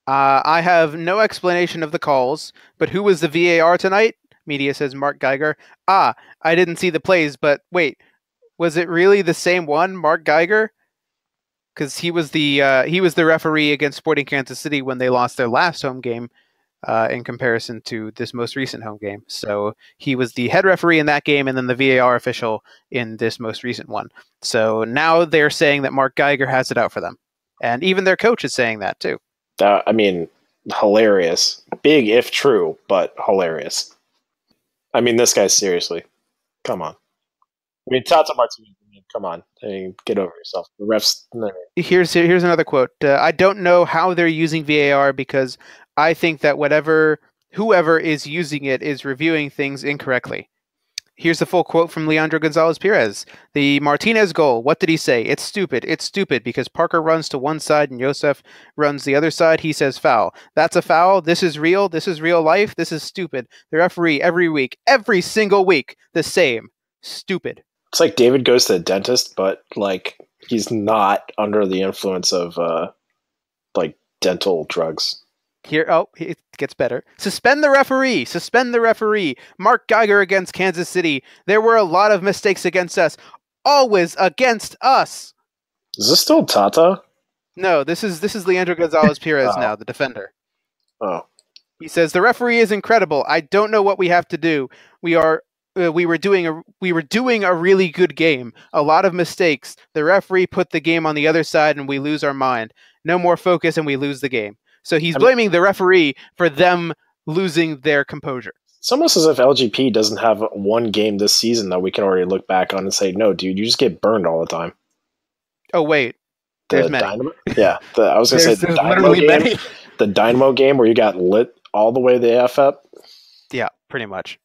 Uh, I have no explanation of the calls, but who was the VAR tonight? Media says Mark Geiger. Ah, I didn't see the plays, but wait, was it really the same one, Mark Geiger? Because he was the uh, he was the referee against Sporting Kansas City when they lost their last home game, uh, in comparison to this most recent home game. So he was the head referee in that game, and then the VAR official in this most recent one. So now they're saying that Mark Geiger has it out for them. And even their coach is saying that too. That, I mean, hilarious. Big if true, but hilarious. I mean, this guy, seriously. Come on. I mean, Tata mean, come on. I mean, get over yourself. The refs. I mean, Here's here's another quote. Uh, I don't know how they're using VAR because I think that whatever whoever is using it is reviewing things incorrectly. Here's the full quote from Leandro Gonzalez Perez. The Martinez goal, what did he say? It's stupid. It's stupid because Parker runs to one side and Josef runs the other side. He says foul. That's a foul. This is real. This is real life. This is stupid. The referee every week, every single week, the same. Stupid. It's like David goes to the dentist, but like he's not under the influence of uh, like dental drugs. Here, oh, it gets better. Suspend the referee. Suspend the referee. Mark Geiger against Kansas City. There were a lot of mistakes against us. Always against us. Is this still Tata? No, this is this is Leandro Gonzalez Perez <laughs> Oh. now, the defender. Oh, He says the referee is incredible. I don't know what we have to do. We are uh, we were doing a we were doing a really good game. A lot of mistakes. The referee put the game on the other side, and we lose our mind. No more focus, and we lose the game. So he's blaming the referee for them losing their composure. It's almost as if LGP doesn't have one game this season that we can already look back on and say, no, dude, you just get burned all the time. Oh wait, The There's many. Dynamo, yeah, the, I was gonna say the Dynamo, game, many. the Dynamo game where you got lit all the way the f up. Yeah, pretty much.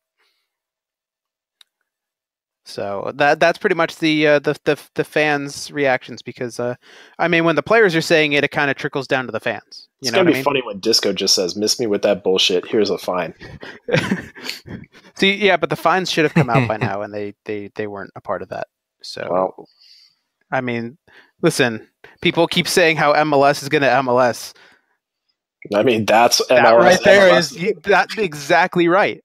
So that that's pretty much the uh, the, the the fans' reactions because uh, I mean when the players are saying it, it kind of trickles down to the fans. You It's know gonna be I funny when Disco just says, "Miss me with that bullshit. Here's a fine." <laughs> See, yeah, but the fines should have come out by <laughs> now, and they they they weren't a part of that. So Well. I mean, listen, people keep saying how MLS is going to MLS. I mean, that's That MLS, right there MLS. is that's exactly right.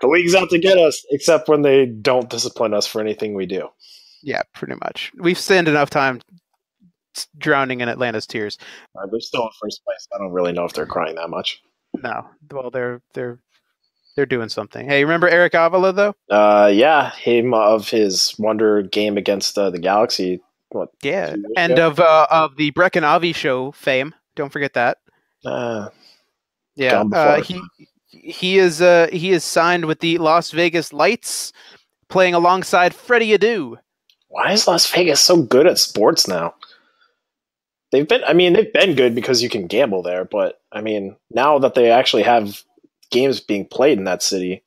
The league's out to get us, except when they don't discipline us for anything we do. Yeah, pretty much. We've spent enough time drowning in Atlanta's tears. Uh, they're still in first place. I don't really know if they're crying that much. No, well, they're they're they're doing something. Hey, remember Eric Avila though? Uh, yeah, him of his wonder game against uh, the Galaxy. What? Yeah, and ago? of uh, of the Brecken Avi show fame. Don't forget that. Uh, Yeah, uh, he he is uh, he is signed with the Las Vegas Lights, playing alongside Freddie Adu. why is Las Vegas so good at sports now? They've been, I mean, they've been good because you can gamble there, but I mean, now that they actually have games being played in that city,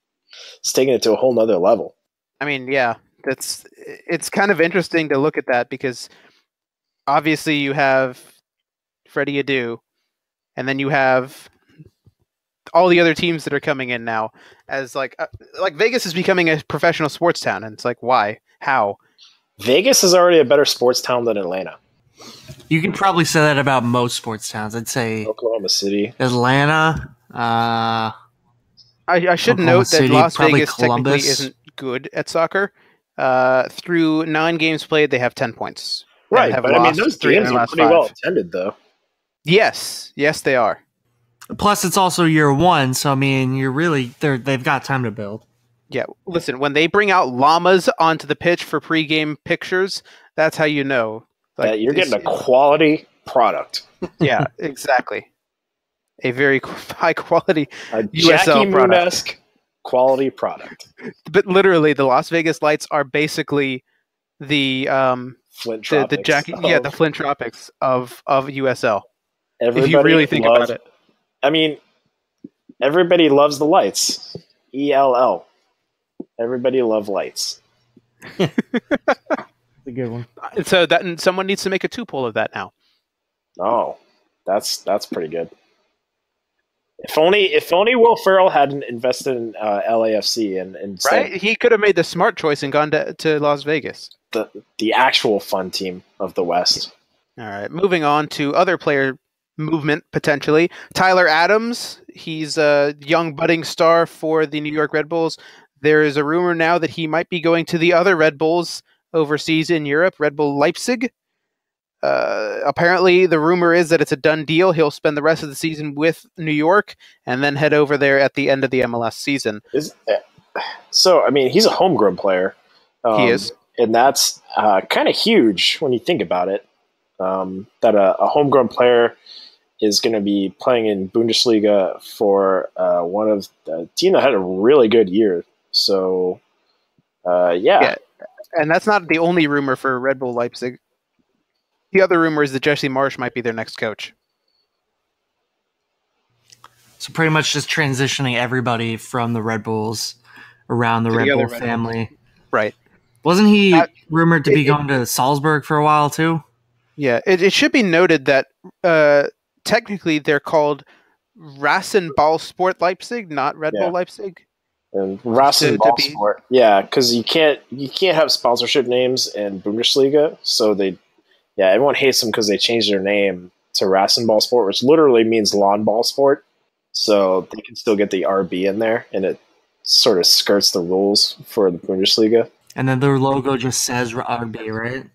it's taking it to a whole nother level. I mean, yeah, that's it's kind of interesting to look at that because obviously you have Freddie Adu, and then you have all the other teams that are coming in now as like uh, like Vegas is becoming a professional sports town, and it's like why, how? Vegas is already a better sports town than Atlanta, You can probably say that about most sports towns. I'd say Oklahoma City. Atlanta. Uh, I, I should Oklahoma note that Las probably Vegas technically isn't good at soccer. Uh, through nine games played, they have ten points. Right, have but I mean, those three games are pretty five. well attended, though. Yes, yes, they are. Plus, it's also year one, so I mean, you're really they're they've got time to build. Yeah, listen, when they bring out llamas onto the pitch for pregame pictures, that's how you know. that you're getting a quality product. <laughs> yeah, exactly. A very <laughs> high quality, A USL product. Quality product. but literally, the Las Vegas Lights are basically the um Flint the, the Tropics Jackie yeah of the Flint Tropics of of USL. everybody if you really think love- about it, I mean, everybody loves the lights. E L L. Everybody love lights. a good one. so that someone needs to make a two poll of that now. Oh, that's that's pretty good. If only if only Will Ferrell hadn't invested in uh, LAFC and and Right? He could have made the smart choice and gone to, to Las Vegas. the the actual fun team of the West. All right, moving on to other player movement potentially. Tyler Adams, he's a young budding star for the New York Red Bulls. There is a rumor now that he might be going to the other Red Bulls overseas in Europe, Red Bull Leipzig. Uh, apparently, the rumor is that it's a done deal. He'll spend the rest of the season with New York and then head over there at the end of the MLS season. Is so. I mean, he's a homegrown player. Um, He is. and that's uh, kind of huge when you think about it. Um, that a, a homegrown player is going to be playing in Bundesliga for uh, one of the team that had a really good year. So, uh, yeah, Yeah. And that's not the only rumor for Red Bull Leipzig. The other rumor is that Jesse Marsch might be their next coach. So pretty much just transitioning everybody from the Red Bulls around the To Red the Bull Red Bull. family. Right. Wasn't he Uh, rumored to it- be it- going to Salzburg for a while too? Yeah, it, it should be noted that uh, technically they're called Rasenball Sport Leipzig, not Red Yeah. Bull Leipzig. and Rasen to Ball be- Sport, yeah, because you can't you can't have sponsorship names in Bundesliga. So they, yeah, everyone hates them because they changed their name to Rasen Ball Sport, which literally means lawn ball sport. So they can still get the RB in there, and it sort of skirts the rules for the Bundesliga. And then their logo just says RB, right?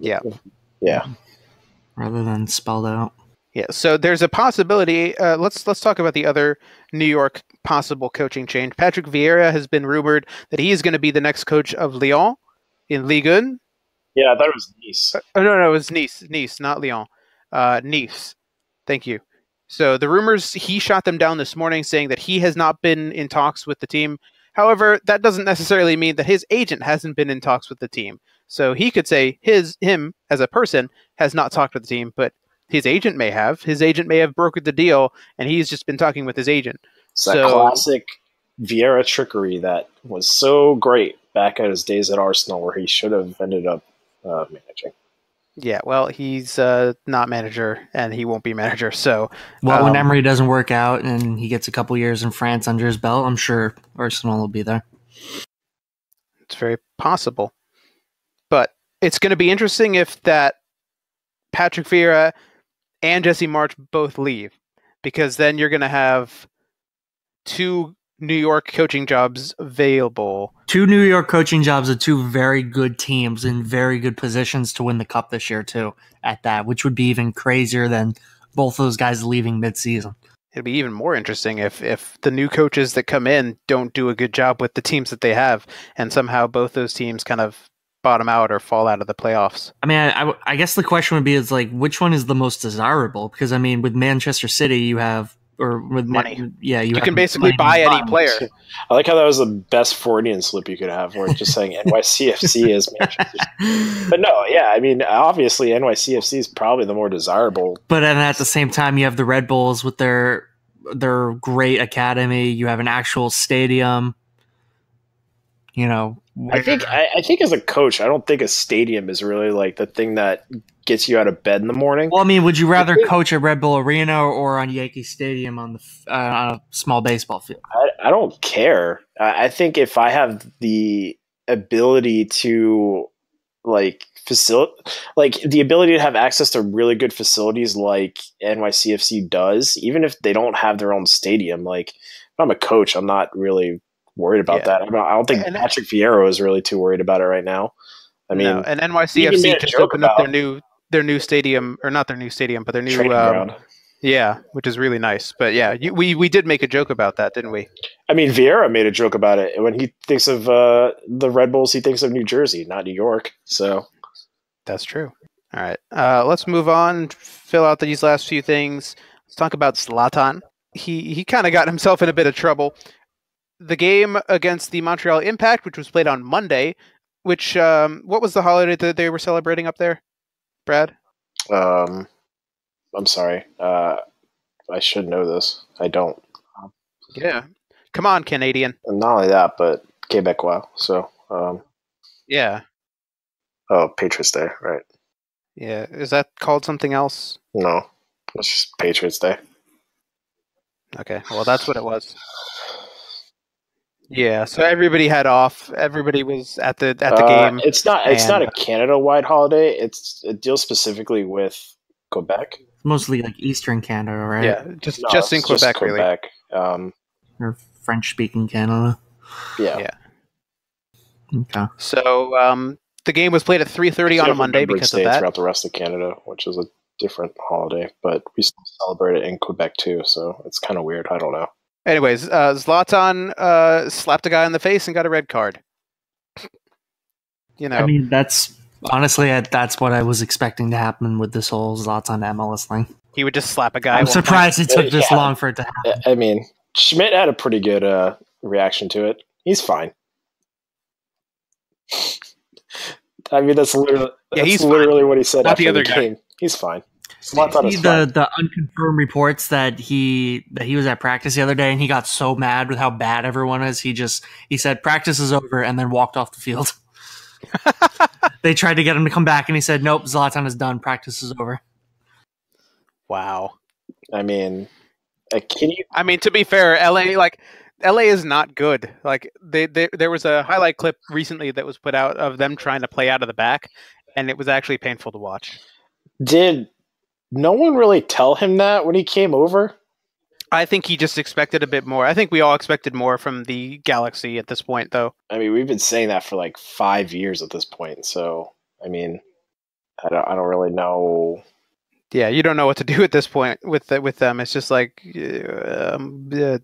Yeah. Yeah, Rather than spelled out. Yeah, so there's a possibility. Uh, let's let's talk about the other New York possible coaching change. Patrick Vieira has been rumored that he is going to be the next coach of Lyon in Ligue 1. Yeah, I thought it was Nice. Oh no, no, it was Nice, Nice, not Lyon. Uh, Nice. Thank you. So the rumors he shot them down this morning, saying that he has not been in talks with the team. However, that doesn't necessarily mean that his agent hasn't been in talks with the team. So he could say his him as a person has not talked with the team, but his agent may have. His agent may have brokered the deal, and he's just been talking with his agent. It's that So- classic Vieira trickery that was so great back at his days at Arsenal, where he should have ended up uh, managing. Yeah, well, he's uh, not manager, and he won't be manager. So Well, when Um, Emery doesn't work out and he gets a couple years in France under his belt, I'm sure Arsenal will be there. It's very possible. But it's going to be interesting if that Patrick Vieira and Jesse Marsch both leave, because then you're going to have two New York coaching jobs available. Two New York coaching jobs of two very good teams in very good positions to win the cup this year too. At that, which would be even crazier than both those guys leaving mid-season. It'd be even more interesting if if the new coaches that come in don't do a good job with the teams that they have, and somehow both those teams kind of bottom out or fall out of the playoffs. I mean, I, I- I guess the question would be is like which one is the most desirable? Because I mean, with Manchester City, you have or with Ma- Money. yeah, you, You have can basically buy any funds. player. I like how that was the best Freudian slip you could have, where it's just saying <laughs> NYCFC is Manchester. But no, yeah, I mean, obviously NYCFC is probably the more desirable. But then at the same time, you have the Red Bulls with their their great academy. You have an actual stadium. You know, I think I, I think as a coach, I don't think a stadium is really like the thing that gets you out of bed in the morning. Well, I mean, would you rather think- coach at Red Bull Arena or on Yankee Stadium on the uh, on a small baseball field? I, I don't care. I, I think if I have the ability to like facil like the ability to have access to really good facilities like NYCFC does, even if they don't have their own stadium, like if I'm a coach, I'm not really worried about Yeah. that. I don't, I don't think And- Patrick Vieira is really too worried about it right now. I mean, no, and NYCFC just opened up their new their new stadium, or not their new stadium, but their new um, ground. yeah, which is really nice. But yeah, you, we we did make a joke about that, didn't we? I mean, Vieira made a joke about it. When he thinks of uh, the Red Bulls, he thinks of New Jersey, not New York. So That's true. All right, uh, let's move on. Fill out these last few things. Let's talk about Zlatan. He he kind of got himself in a bit of trouble. The game against the Montreal Impact, which was played on Monday, which um, what was the holiday that they were celebrating up there, Brad? Um, I'm sorry. Uh, I should know this. I don't. Yeah. Come on, Canadian. And not only that, but Quebecois. So, um, Yeah. oh, Patriots Day, right? Yeah. Is that called something else? No, it's just Patriots Day. Okay. Well, that's what it was. Yeah. So everybody had off. Everybody was at the at the Uh, game. It's not. It's not a Canada-wide holiday. It's it deals specifically with Quebec. Mostly like Eastern Canada, right? Yeah. Just No, just in it's Quebec, really. Quebec. Um, Or French speaking Canada. yeah. Yeah. Okay. So um, the game was played at 3:30 on a Monday remembered because of that. throughout the rest of Canada, which is a different holiday, but we still celebrate it in Quebec too. So it's kind of weird. I don't know. Anyways, uh, Zlatan uh, slapped a guy in the face and got a red card. You know, I mean, that's honestly I- that's what I was expecting to happen with this whole Zlatan MLS thing. he would just slap a guy. I'm one time. surprised it took this Yeah. long for it to happen. I- I mean, Schmid had a pretty good uh, reaction to it. He's fine. I mean, that's literally Yeah, that's he's fine. literally what he said Not after the the, other guy. game. He's fine. Zlatan See is the the unconfirmed reports that he that he was at practice the other day and he got so mad with how bad everyone is. He just he said practice is over and then walked off the field. <laughs> <laughs> they tried to get him to come back and he said nope, Zlatan is done. Practice is over. Wow. I mean, uh, can you? I mean, to be fair, LA like LA is not good. Like they, they there was a highlight clip recently that was put out of them trying to play out of the back, and it was actually painful to watch. Did no one really tell him that when he came over? I think he just expected a bit more. I think we all expected more from the Galaxy at this point, though. I mean, we've been saying that for like five years at this point. So, I mean, I don't, I don't really know. Yeah, you don't know what to <laughs> do at this point with the, with them. It's just like uh, um, uh,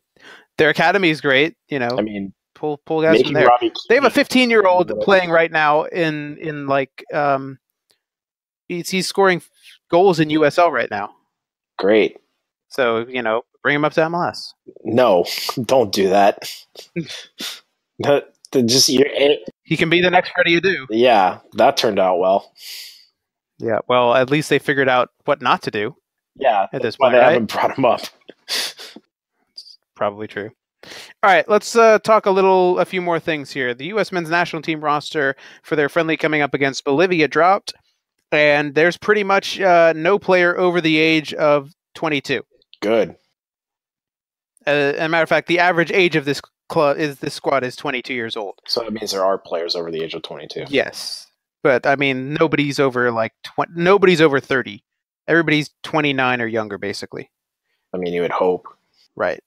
Their academy is great. You know, I mean, pull pull guys from there. They have a 15 year old playing right now in in like um, he's he's scoring goals in USL right now. great. So you know, bring him up to MLS. No, <laughs> don't do that. <laughs> that just you're, eh, He can be the next Freddie Adu. yeah, that turned out well. Yeah. Well, at least they figured out what not to do. Yeah, At this that's why point, they right? haven't brought him up. <laughs> Probably true. All right, let's uh, talk a little, a few more things here. The U.S. men's national team roster for their friendly coming up against Bolivia dropped, and there's pretty much uh, no player over the age of 22. Good. Uh, as a matter of fact, the average age of this club is this squad is 22 years old. So that means there are players over the age of 22. Yes, but I mean nobody's over like tw- nobody's over 30. Everybody's 29 or younger, basically. I mean, you would hope. Right.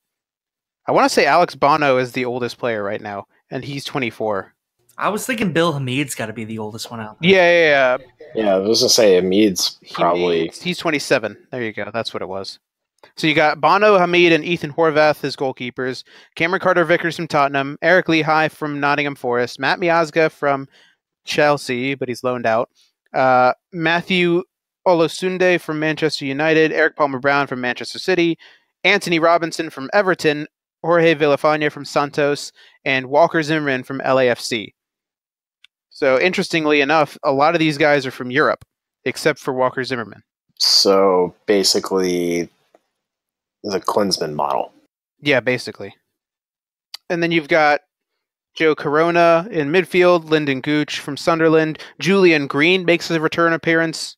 I want to say Alex Bono is the oldest player right now, and he's 24. I was thinking Bill Hamid's got to be the oldest one out. there. Yeah, yeah, yeah. Yeah, I was gonna say Hamid's He probably needs- he's 27. There you go. That's what it was. So you got Bono, Hamid, and Ethan Horvath as goalkeepers. Cameron Carter Vickers from Tottenham. Eric Lichaj from Nottingham Forest. Matt Miazga from Chelsea, but he's loaned out. Uh, Matthew Olosunde from Manchester United. Eric Palmer Brown from Manchester City. Antonee Robinson from Everton. Jorge Villafana from Santos. And Walker Zimmerman from LAFC. So interestingly enough, a lot of these guys are from Europe, except for Walker Zimmerman. so basically the Klinsmann model. Yeah, basically. And then you've got Joe Corona in midfield, Lynden Gooch from Sunderland, Julian Green makes a return appearance.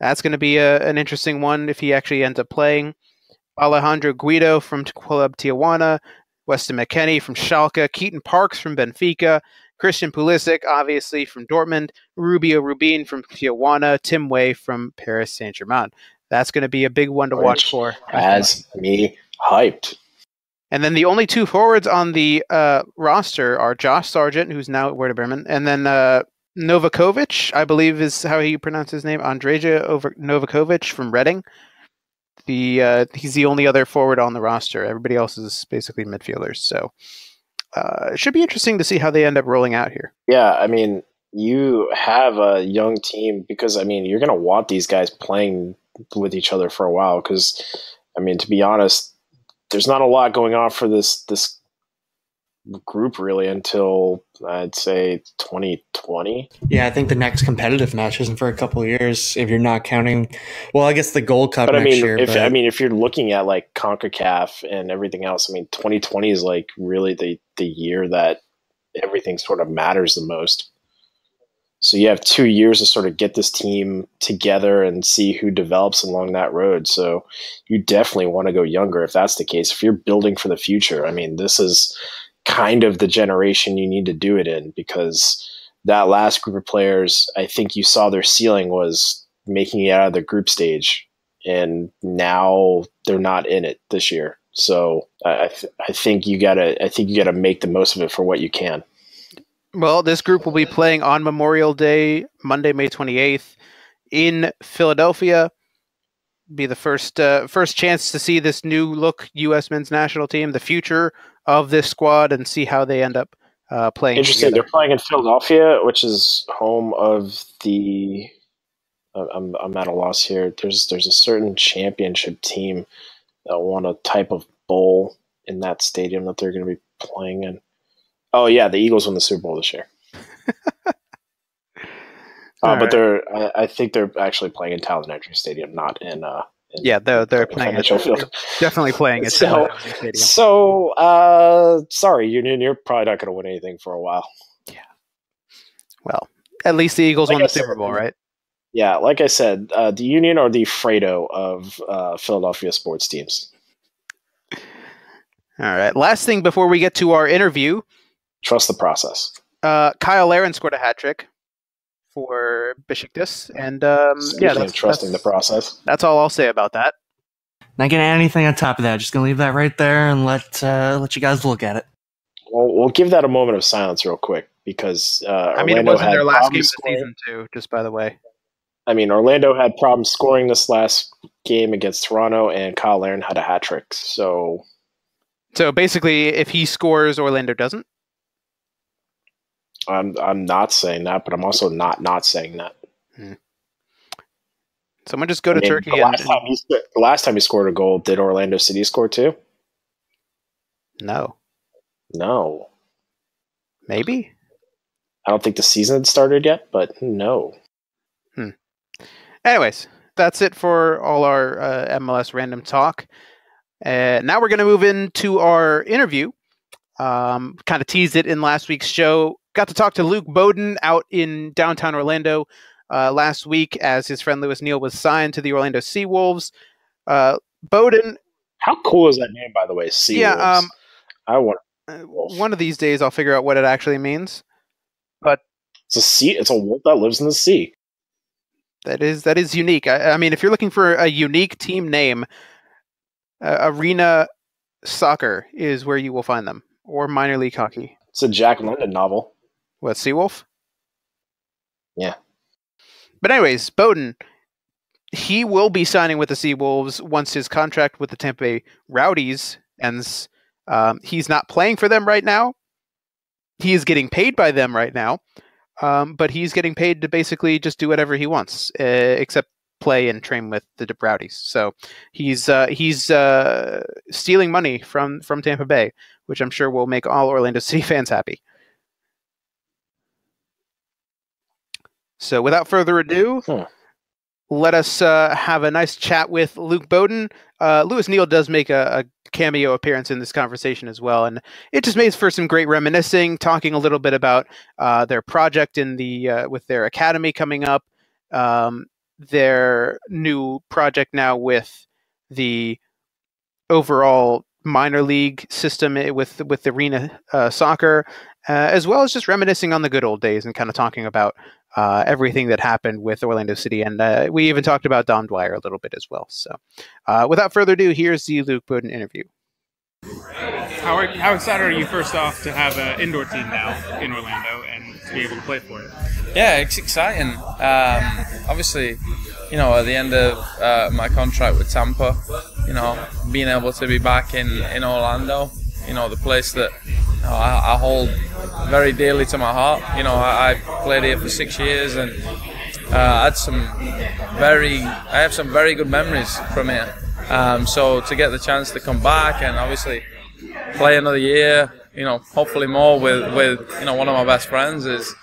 That's going to be a, an interesting one if he actually ends up playing. Alejandro Guido from Club Tijuana, Weston McKennie from Schalke, Keaton Parks from Benfica, Christian Pulisic, obviously from Dortmund, Rubio Rubin from Tijuana, Tim Weah from Paris Saint Germain. That's going to be a big one to watch for. Has me hyped. And then the only two forwards on the uh, roster are Josh Sargent, who's now at Werder Bremen, and then uh, Novakovich, I believe is how you pronounce his name, Andrija over Novakovich from Reading. The uh, he's the only other forward on the roster. Everybody else is basically midfielders. So uh, it should be interesting to see how they end up rolling out here. Yeah, I mean, you have a young team because I mean, you're going to want these guys playing with each other for a while because I mean, to be honest, there's not a lot going on for this this group really until I'd say 2020. Yeah, I think the next competitive match isn't for a couple of years if you're not counting. Well, I guess the Gold Cup But I mean, year. if but I mean, if you're looking at like Concacaf and everything else, I mean, 2020 is like really the the year that everything sort of matters the most. So you have two years to sort of get this team together and see who develops along that road. So you definitely want to go younger if that's the case. If you're building for the future, I mean, this is kind of the generation you need to do it in because that last group of players, I think you saw their ceiling was making it out of the group stage and now they're not in it this year. So I, th- I think you gotta I think you gotta make the most of it for what you can. Well, this group will be playing on Memorial Day, Monday, May 28th, in Philadelphia. Be the first uh, first chance to see this new look U.S. men's national team, the future of this squad, and see how they end up uh, playing. Interesting. together. They're playing in Philadelphia, which is home of the. uh, I'm I'm at a loss here. There's there's a certain championship team that won a type of bowl in that stadium that they're going to be playing in. Oh yeah, the Eagles won the Super Bowl this year. <laughs> Uh, but right. they're I, I think they're actually playing in Talen Energy Stadium, not in uh in Yeah, they're they're playing it. field. Definitely playing it. So- So, uh, sorry, Union, you're probably not going to win anything for a while. Yeah. Well, at least the Eagles Like won I the Super Bowl, right? Yeah, like I said, uh, the Union are the Fredo of uh, Philadelphia sports teams. All right. Last thing before we get to our interview, Trust the process. uh, Cyle Larin scored a hat trick for Besiktas, and um, Speaking yeah, that's, trusting that's, the process. that's all I'll say about that. not gonna add anything on top of that. Just gonna leave that right there and let uh, let you guys look at it. Well, we'll give that a moment of silence real quick because uh, I mean, it Orlando wasn't had their last game problems of the scoring. season, too. Just by the way. I mean, Orlando had problems scoring this last game against Toronto, and Cyle Larin had a hat trick. So So basically, if he scores, Orlando doesn't. I'm I'm not saying that, but I'm also not not saying that. Someone just go to mean, Turkey the and last, time he, the last time he scored a goal, did Orlando City score too? no, No, maybe. I don't think the season had started yet, but no. Anyways, that's it for all our uh, MLS random talk. Uh, now we're going to move into our interview. Um, kind of teased it in last week's show. Got to talk to Luke Boden out in downtown Orlando uh, last week as his friend Lewis Neal was signed to the Orlando Seawolves. Uh, Boden, How cool is that name, by the way? Sea Yeah, Wolves? um, I want. uh, one of these days I'll figure out what it actually means. But it's a sea. It's a wolf that lives in the sea. That is that is unique. I, I mean, if you're looking for a unique team name, uh, Arena Soccer is where you will find them, or minor league hockey. It's a Jack London novel. What Seawolf? Yeah. But anyways, Boden, he will be signing with the Seawolves once his contract with the Tampa Bay Rowdies ends. Um, he's not playing for them right now. He is getting paid by them right now, um, but he's getting paid to basically just do whatever he wants, uh, except play and train with the Rowdies. So he's uh, he's uh, stealing money from from Tampa Bay, which I'm sure will make all Orlando City <laughs> fans happy. So without further ado, let us uh, have a nice chat with Luke Boden. Uh, Lewis Neal does make a, a cameo appearance in this conversation as well, and it just makes for some great reminiscing, talking a little bit about uh, their project in the uh, with their academy coming up, um, their new project now with the overall minor league system with with the arena uh, soccer, uh, as well as just reminiscing on the good old days and kind of talking about uh, everything that happened with Orlando City, and uh, we even talked about Dom Dwyer a little bit as well. So, uh, without further ado, here's the Luke Boden interview. How, are, how excited are you, first off, to have an indoor team now in Orlando and to be able to play for it? Yeah, it's exciting. Um, obviously, you know, at the end of uh, my contract with Tampa, you know, being able to be back in, in Orlando, you know, the place that you know, I, I hold very dearly to my heart. You know, I, I played here for six years and uh, had some very, I have some very good memories from here. Um, so to get the chance to come back and obviously play another year, you know, hopefully more with, with you know one of my best friends is,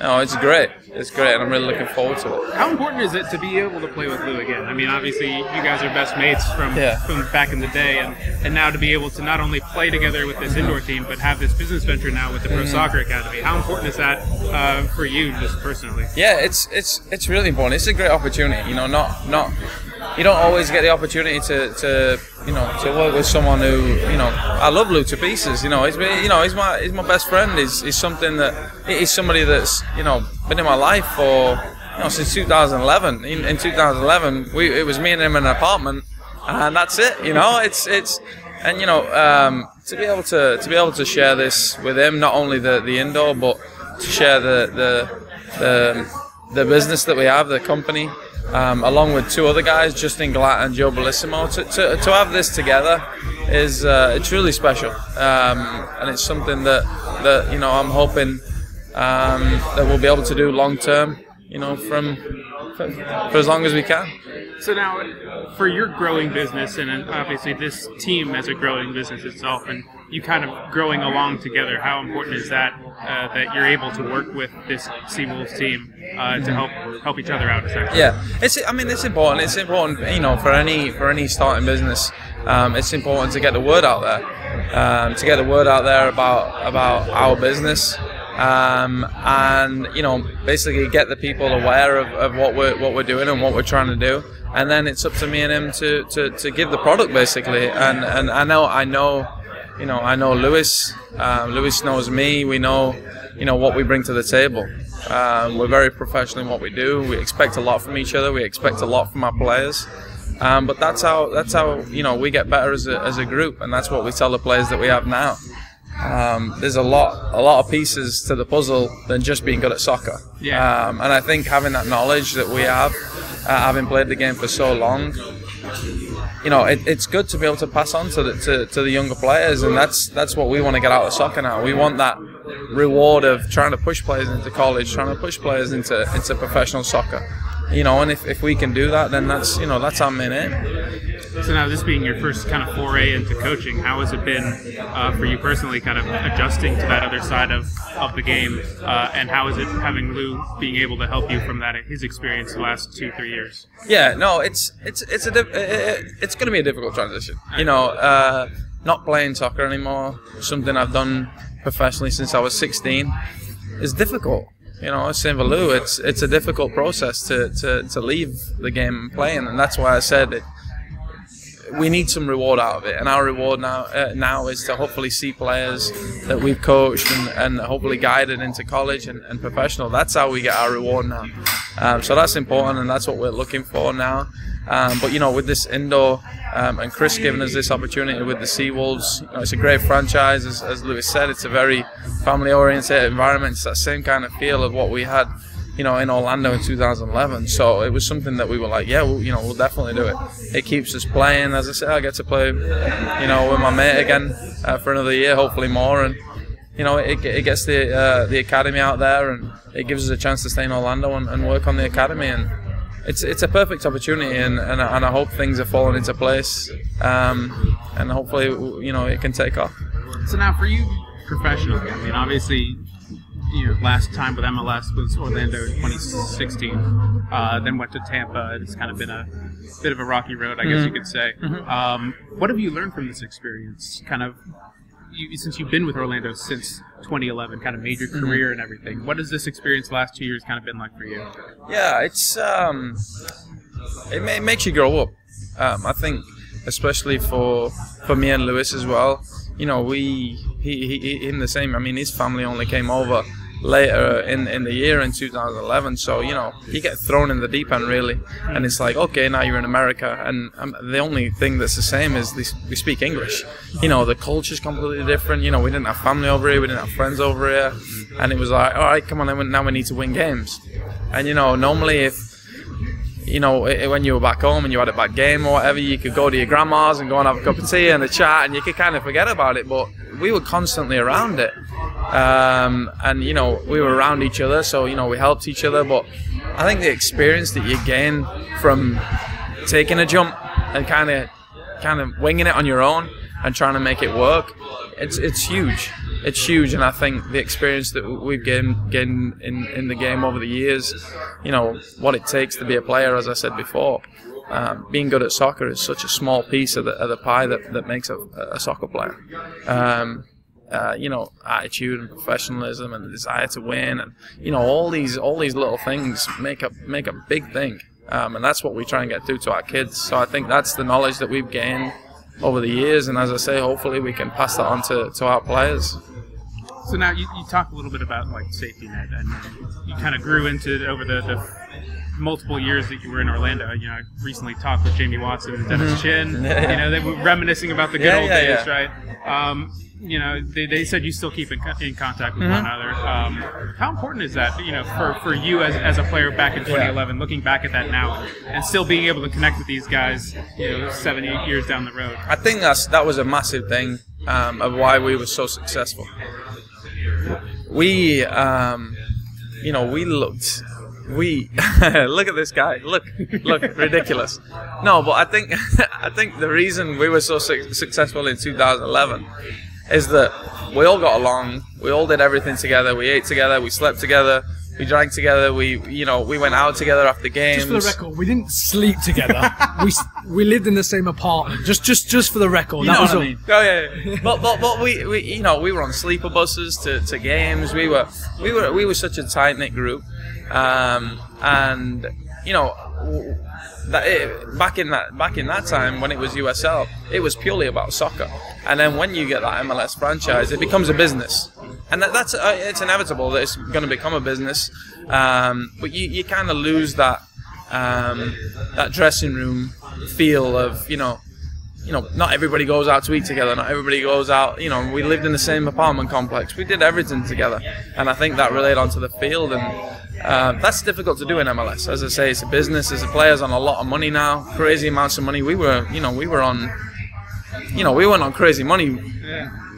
you know, it's great. It's great, and I'm really looking forward to it. How important is it to be able to play with Lou again? I mean, obviously, you guys are best mates from, Yeah. from back in the day, and, and now to be able to not only play together with this indoor team, but have this business venture now with the Pro Soccer Academy. How important is that uh, for you, just personally? Yeah, it's it's it's really important. It's a great opportunity. You know, not not you don't always get the opportunity to, to you know to work with someone who you know I love Lou to pieces. You know, he's you know he's my he's my best friend. He's, he's something that he's somebody that's you know been in my life for you know since 2011. In, in 2011, we it was me and him in an apartment, and that's it. You know, it's it's and you know um, to be able to to be able to share this with him, not only the the indoor, but to share the the the, the business that we have, the company, um, along with two other guys, Justin Glatt and Joe Bellissimo. To, to, to have this together is uh, it's really special, um, and it's something that that you know I'm hoping um, that we'll be able to do long term. You know, from for, for as long as we can. So now, for your growing business, and obviously this team as a growing business itself, and you kind of growing along together, how important is that uh, that you're able to work with this Seawolves team uh, to help help each other out? Essentially. Yeah, it's. I mean, it's important. It's important, you know, for any for any starting business. Um, it's important to get the word out there, um, to get the word out there about about our business, um, and you know, basically get the people aware of, of what we're what we're doing and what we're trying to do. And then it's up to me and him to, to, to give the product basically. And and I know I know, you know, I know Lewis. Um, Lewis knows me. We know, you know, what we bring to the table. Um, we're very professional in what we do. We expect a lot from each other. We expect a lot from our players. Um, but that's how that's how you know we get better as a, as a group, and that's what we tell the players that we have now. Um, there's a lot a lot of pieces to the puzzle than just being good at soccer. Yeah. Um, and I think having that knowledge that we have, uh, having played the game for so long, you know, it, it's good to be able to pass on to the to, to the younger players, and that's that's what we want to get out of soccer now. We want that reward of trying to push players into college, trying to push players into into professional soccer. You know, and if, if we can do that, then that's you know that's our main aim. So now, this being your first kind of foray into coaching, how has it been uh, for you personally, kind of adjusting to that other side of, of the game, uh, and how is it having Lou being able to help you from that his experience the last two three years? Yeah, no, it's it's it's a it's going to be a difficult transition. You know, uh, not playing soccer anymore, something I've done professionally since I was 16, is difficult. You know, same for It's it's a difficult process to, to, to leave the game and playing, and that's why I said it, we need some reward out of it, and our reward now uh, now is to hopefully see players that we've coached and, and hopefully guided into college and, and professional. That's how we get our reward now. Um, so that's important, and that's what we're looking for now. Um, but you know, with this indoor um, and Chris giving us this opportunity with the Seawolves, you know, it's a great franchise. As, as Lewis said, it's a very family-oriented environment. It's that same kind of feel of what we had you know, in Orlando in 2011. So it was something that we were like, yeah, we'll, you know, we'll definitely do it. It keeps us playing. As I said, I get to play, you know, with my mate again uh, for another year, hopefully more. And you know, it, it gets the uh, the academy out there, and it gives us a chance to stay in Orlando and, and work on the academy. And it's it's a perfect opportunity, and, and, I, and I hope things are falling into place, um, and hopefully, you know, it can take off. So now, for you professionally, I mean, obviously, you know, last time with MLS was Orlando in 2016. Uh, then went to Tampa. It's kind of been a bit of a rocky road, I guess you could say. Um, what have you learned from this experience? Kind of, you, since you've been with Orlando since 2011, kind of made your career and everything. What has this experience last two years kind of been like for you? Yeah, it's um, it, it makes you grow up. Um, I think, especially for for me and Lewis as well. You know, we he, he, he in the same. I mean, his family only came over later in in the year in 2011. So you know, you get thrown in the deep end really, and it's like, okay, now you're in America, and um, the only thing that's the same is this, we speak English. You know, the culture's completely different. You know, we didn't have family over here, we didn't have friends over here, and it was like, all right, come on, now we need to win games. And you know, normally if you know, when you were back home and you had a bad game or whatever, you could go to your grandma's and go and have a cup of tea and a chat, and you could kind of forget about it. But we were constantly around it, um, and you know, we were around each other, so you know, we helped each other. But I think the experience that you gain from taking a jump and kind of, kind of winging it on your own and trying to make it work, it's it's huge. It's huge, and I think the experience that we've gained, gained in, in the game over the years, you know, what it takes to be a player, as I said before, um, being good at soccer is such a small piece of the, of the pie that, that makes a, a soccer player. Um, uh, you know, attitude and professionalism and the desire to win, and you know, all these all these little things make a make a big thing, um, and that's what we try and get through to our kids. So I think that's the knowledge that we've gained over the years, and as I say, hopefully we can pass that on to, to our players. So now you, you talk a little bit about like safety net, and you kind of grew into it over the, the multiple years that you were in Orlando. You know, I recently talked with Jamie Watson and Dennis Chin. Yeah, <laughs> yeah. You know, they were reminiscing about the good Yeah, old days, right? Um, you know, they, they said you still keep in, in contact with Mm-hmm. one another. Um, how important is that, you know, for, for you as, as a player back in 2011, looking back at that now, and still being able to connect with these guys, you know, seven, eight years down the road? I think that's that was a massive thing um, of why we were so successful. We, um, you know, we looked. We <laughs> look at this guy. Look, look, <laughs> ridiculous. No, but I think <laughs> I think the reason we were so su- successful in 2011 is that we all got along. We all did everything together. We ate together. We slept together. We drank together. We, you know, we went out together after games. Just for the record, we didn't sleep together. <laughs> we we lived in the same apartment. Just just just for the record, that was all. Oh yeah, yeah. but but but we, we you know we were on sleeper buses to, to games. We were we were we were such a tight knit group, um, and you know that it, back in that back in that time when it was USL, it was purely about soccer. And then when you get that MLS franchise, it becomes a business, and that, that's uh, it's inevitable that it's going to become a business. Um, but you, you kind of lose that um, that dressing room feel of you know you know, not everybody goes out to eat together. Not everybody goes out. You know, we lived in the same apartment complex. We did everything together, and I think that relayed onto the field. And uh, that's difficult to do in MLS. As I say, it's a business. As a players on a lot of money now, crazy amounts of money. We were, you know, we were on, you know, we weren't on crazy money.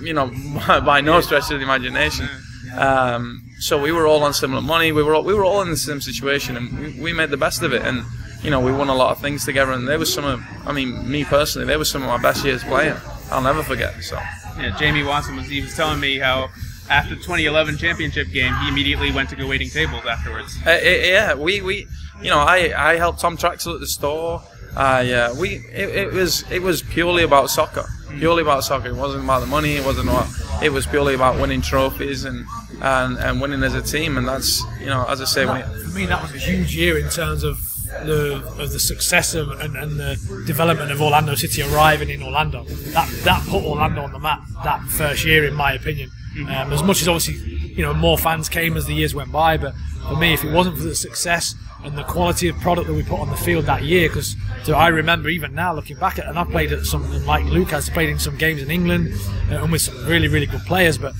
You know, <laughs> by no stretch of the imagination. Um, so we were all on similar money. We were all, we were all in the same situation, and we, we made the best of it. And you know, we won a lot of things together. And they were some of, I mean, me personally, they were some of my best years playing. I'll never forget. So Yeah, Jamie Watson was he was telling me how after the 2011 championship game, he immediately went to go waiting tables afterwards. Uh, uh, yeah, we, we, you know, I, I helped Tom Traxel at the store. I, uh, we, it, it was, it was purely about soccer. Purely about soccer. It wasn't about the money. It wasn't about. It was purely about winning trophies and, and, and winning as a team. And that's, you know, as I say, when it, For me, that was a huge year in terms of the of the success of, and, and the development of Orlando City arriving in Orlando. That that put Orlando on the map that first year, in my opinion. Um, as much as obviously, you know, more fans came as the years went by, but for me, if it wasn't for the success and the quality of product that we put on the field that year, because I remember even now looking back at, and I played at something like Luke has played in some games in England uh, and with some really really good players, but.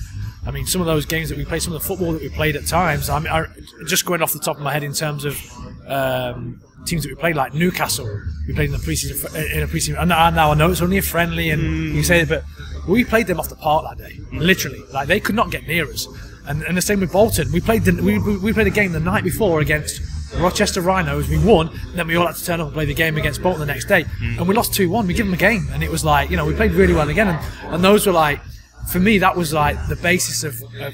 I mean, some of those games that we played, some of the football that we played at times. I mean, I, just going off the top of my head in terms of um, teams that we played, like Newcastle, we played in the preseason. In a preseason, and now now I know it's only a friendly, and you say it, but we played them off the park that day, literally. Like they could not get near us. And, and the same with Bolton. We played the, we, we played a game the night before against Rochester Rhinos. We won, and then we all had to turn up and play the game against Bolton the next day, mm. and we lost two one. We give them a game, and it was like you know we played really well again, and, and those were like for me that was like the basis of, of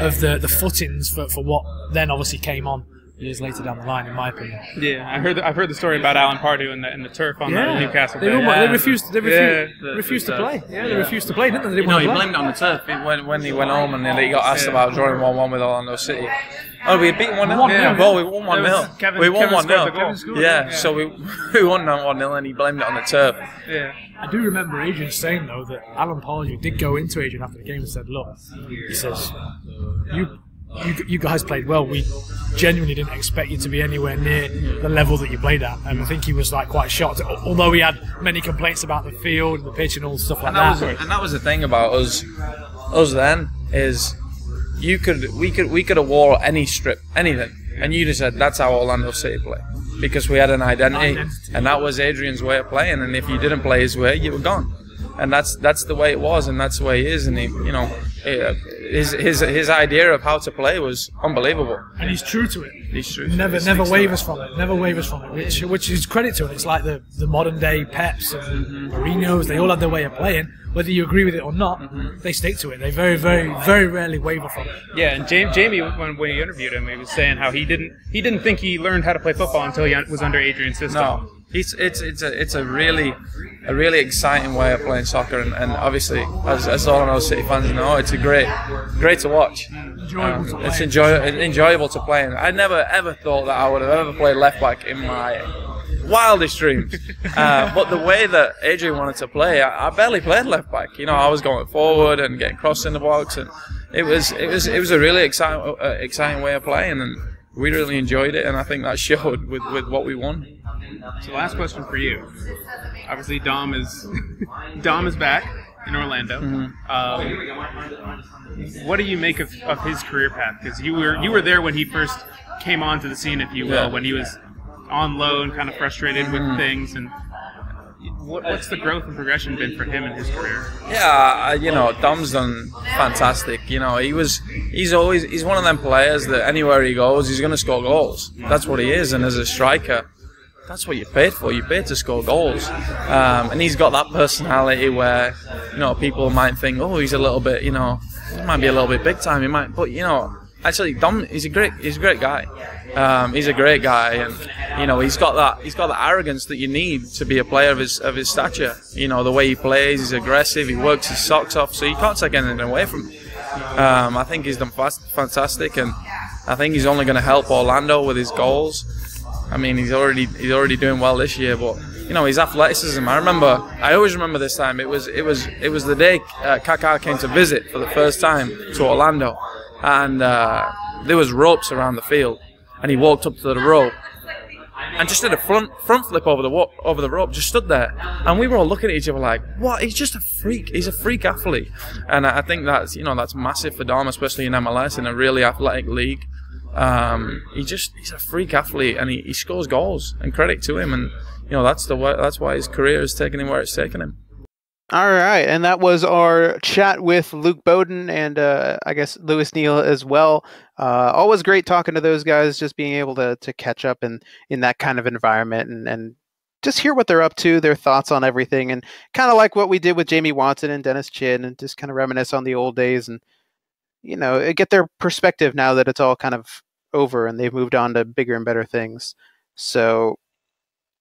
of the the footings for, for what then obviously came on years later down the line, in my opinion. Yeah, I heard. The, I've heard the story about Alan Pardew and the, and the turf on uh, the Newcastle. They, day. won't- they refused. They refused, Yeah, the- refused the to play. Yeah, they refused to play, didn't they? They didn't No, he blamed it on the turf when, when he went home and then he got asked about drawing 1 1 with Orlando City. Oh, we beat 1 0? Yeah, well, we won 1 That 0. We won Kevin 1 scored 0. the Yeah, so we, <laughs> we won 1 0 and he blamed it on the turf. Yeah. I do remember Adrian saying though that Alan Pardew did go into Adrian after the game and said, "Look," he says, "You, you, you guys played well. We genuinely didn't expect you to be anywhere near the level that you played at." And I think he was like quite shocked, although he had many complaints about the field and the pitch and all stuff like And that, was, and that was the thing about us, us then is you could we could we could have wore any strip, anything, and you just said that's how Orlando City play because we had an identity, and that was Adrian's way of playing. And if you didn't play his way, you were gone. And that's that's the way it was, and that's the way he is. And he, you know, eh, his his his idea of how to play was unbelievable. and he's true to it. He's true. Never, He never wavers from it. Never wavers from it, which, which is credit to him. It's like the, the modern day Peps and mm-hmm. Mourinho's. They all have their way of playing. Whether you agree with it or not, mm-hmm. they stick to it. They very, very, very rarely waver from it. Yeah, and Jamie, Jamie when, when he interviewed him, he was saying how he didn't he didn't think he learned how to play football until he was under Adrian's system. No, it's it's it's a it's a really a really exciting way of playing soccer, and, and obviously as as Orlando City fans know, it's a great great to watch. Enjoyable to play. It's enjoy, enjoyable to play. And I never ever thought that I would have ever played left back in my wildest dreams. <laughs> uh, but the way that Adrian wanted to play, I, I barely played left back. You know, I was going forward and getting crossed in the box, and it was it was it was a really exciting uh, exciting way of playing, and we really enjoyed it. And I think that showed with, with what we won. So last question for you. Obviously, Dom is <laughs> Dom is back in Orlando. Um, what do you make of, of his career path? Because you were you were there when he first came onto the scene, if you will, Yeah. when he was on loan, kind of frustrated with things, and what, what's the growth and progression been for him in his career? Yeah, you know, Dom's done fantastic. You know, he was, he's always, he's one of them players that anywhere he goes, he's going to score goals. That's what he is. And as a striker, that's what you're paid for. You're paid to score goals. Um, and he's got that personality where, you know, people might think, oh, he's a little bit, you know, he might be a little bit big time. He might, but you know, actually, Dom, he's a great, he's a great guy. Um, he's a great guy, and you know, he's got that, he's got the arrogance that you need to be a player of his of his stature. You know, the way he plays, he's aggressive, he works his socks off, so you can't take anything away from him. Um, I think he's done fast, fantastic, and I think he's only going to help Orlando with his goals. I mean, he's already he's already doing well this year, but you know his athleticism. I remember, I always remember this time. It was it was it was the day uh, Kaká came to visit for the first time to Orlando, and uh, there was ropes around the field, and he walked up to the rope, and just did a front front flip over the over the rope, just stood there, and we were all looking at each other like, "What? He's just a freak. He's a freak athlete." And I think that's you know that's massive for Dom, especially in MLS in a really athletic league. Um, he just he's a freak athlete, and he, he scores goals. And credit to him, and you know that's the that's why his career has taken him where it's taken him. All right, and that was our chat with Luke Boden and uh, I guess Lewis Neal as well. Uh, always great talking to those guys, just being able to to catch up in in that kind of environment and and just hear what they're up to, their thoughts on everything, and kind of like what we did with Jamie Watson and Dennis Chin, and just kind of reminisce on the old days and you know get their perspective now that it's all kind of over and they've moved on to bigger and better things. So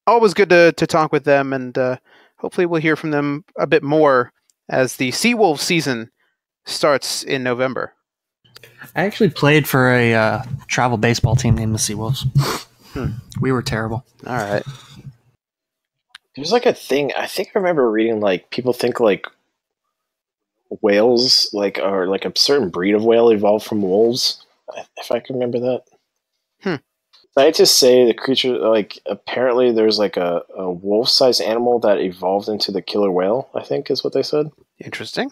always good to to talk with them and. Uh, hopefully we'll hear from them a bit more as the Seawolves season starts in November. I actually played for a uh, travel baseball team named the Seawolves. Hmm. We were terrible. All right. There's like a thing. I think I remember reading like people think like whales like are like a certain breed of whale evolved from wolves. If I can remember that. Hmm. Scientists say the creature like apparently there's like a, a wolf-sized animal that evolved into the killer whale. I think is what they said. Interesting.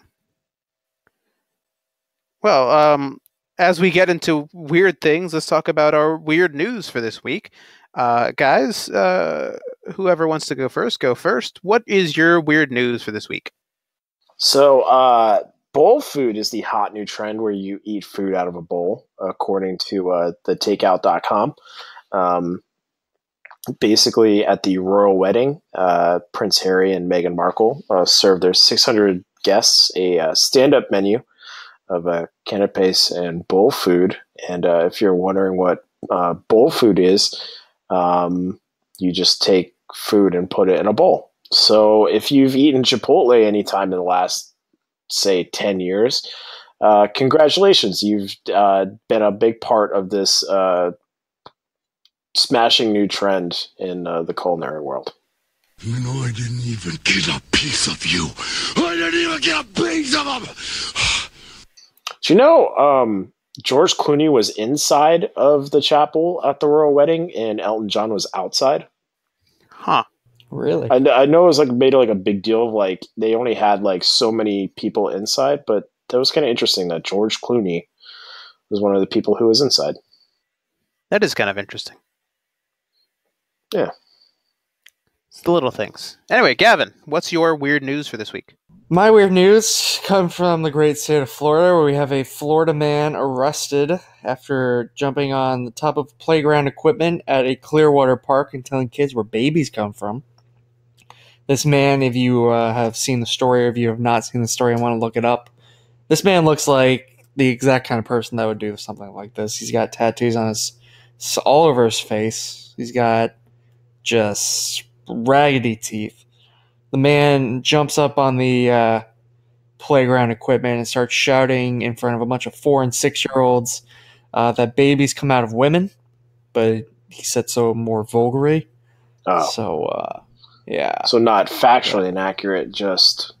Well, um, as we get into weird things, let's talk about our weird news for this week. Uh, guys, uh, whoever wants to go first, go first. What is your weird news for this week? So, uh, bowl food is the hot new trend where you eat food out of a bowl, according to uh, the takeout.com. Um, basically, at the royal wedding, uh, Prince Harry and Meghan Markle uh, served their 600 guests a uh, stand up menu of uh, canapes and bowl food. And uh, if you're wondering what uh, bowl food is, um, you just take food and put it in a bowl. So if you've eaten Chipotle anytime in the last, say, 10 years, uh, congratulations. You've uh, been a big part of this uh, smashing new trend in uh, the culinary world. You know, I didn't even get a piece of you. I didn't even get a piece of him. Do you know um, George Clooney was inside of the chapel at the royal wedding and Elton John was outside? Huh. Really? I, I know it was like made like a big deal of like they only had like so many people inside, but that was kind of interesting that George Clooney was one of the people who was inside. That is kind of interesting. Yeah. It's the little things. Anyway, Gavin, what's your weird news for this week? My weird news come from the great state of Florida, where we have a Florida man arrested after jumping on the top of playground equipment at a Clearwater park and telling kids where babies come from. This man, if you uh, have seen the story or if you have not seen the story and want to look it up, this man looks like the exact kind of person that would do something like this. He's got tattoos on his all over his face. He's got just raggedy teeth the man jumps up on the uh, playground equipment and starts shouting in front of a bunch of four and six year olds uh, that babies come out of women, but he said so more vulgarly. Oh, So, uh, yeah. so not factually inaccurate, just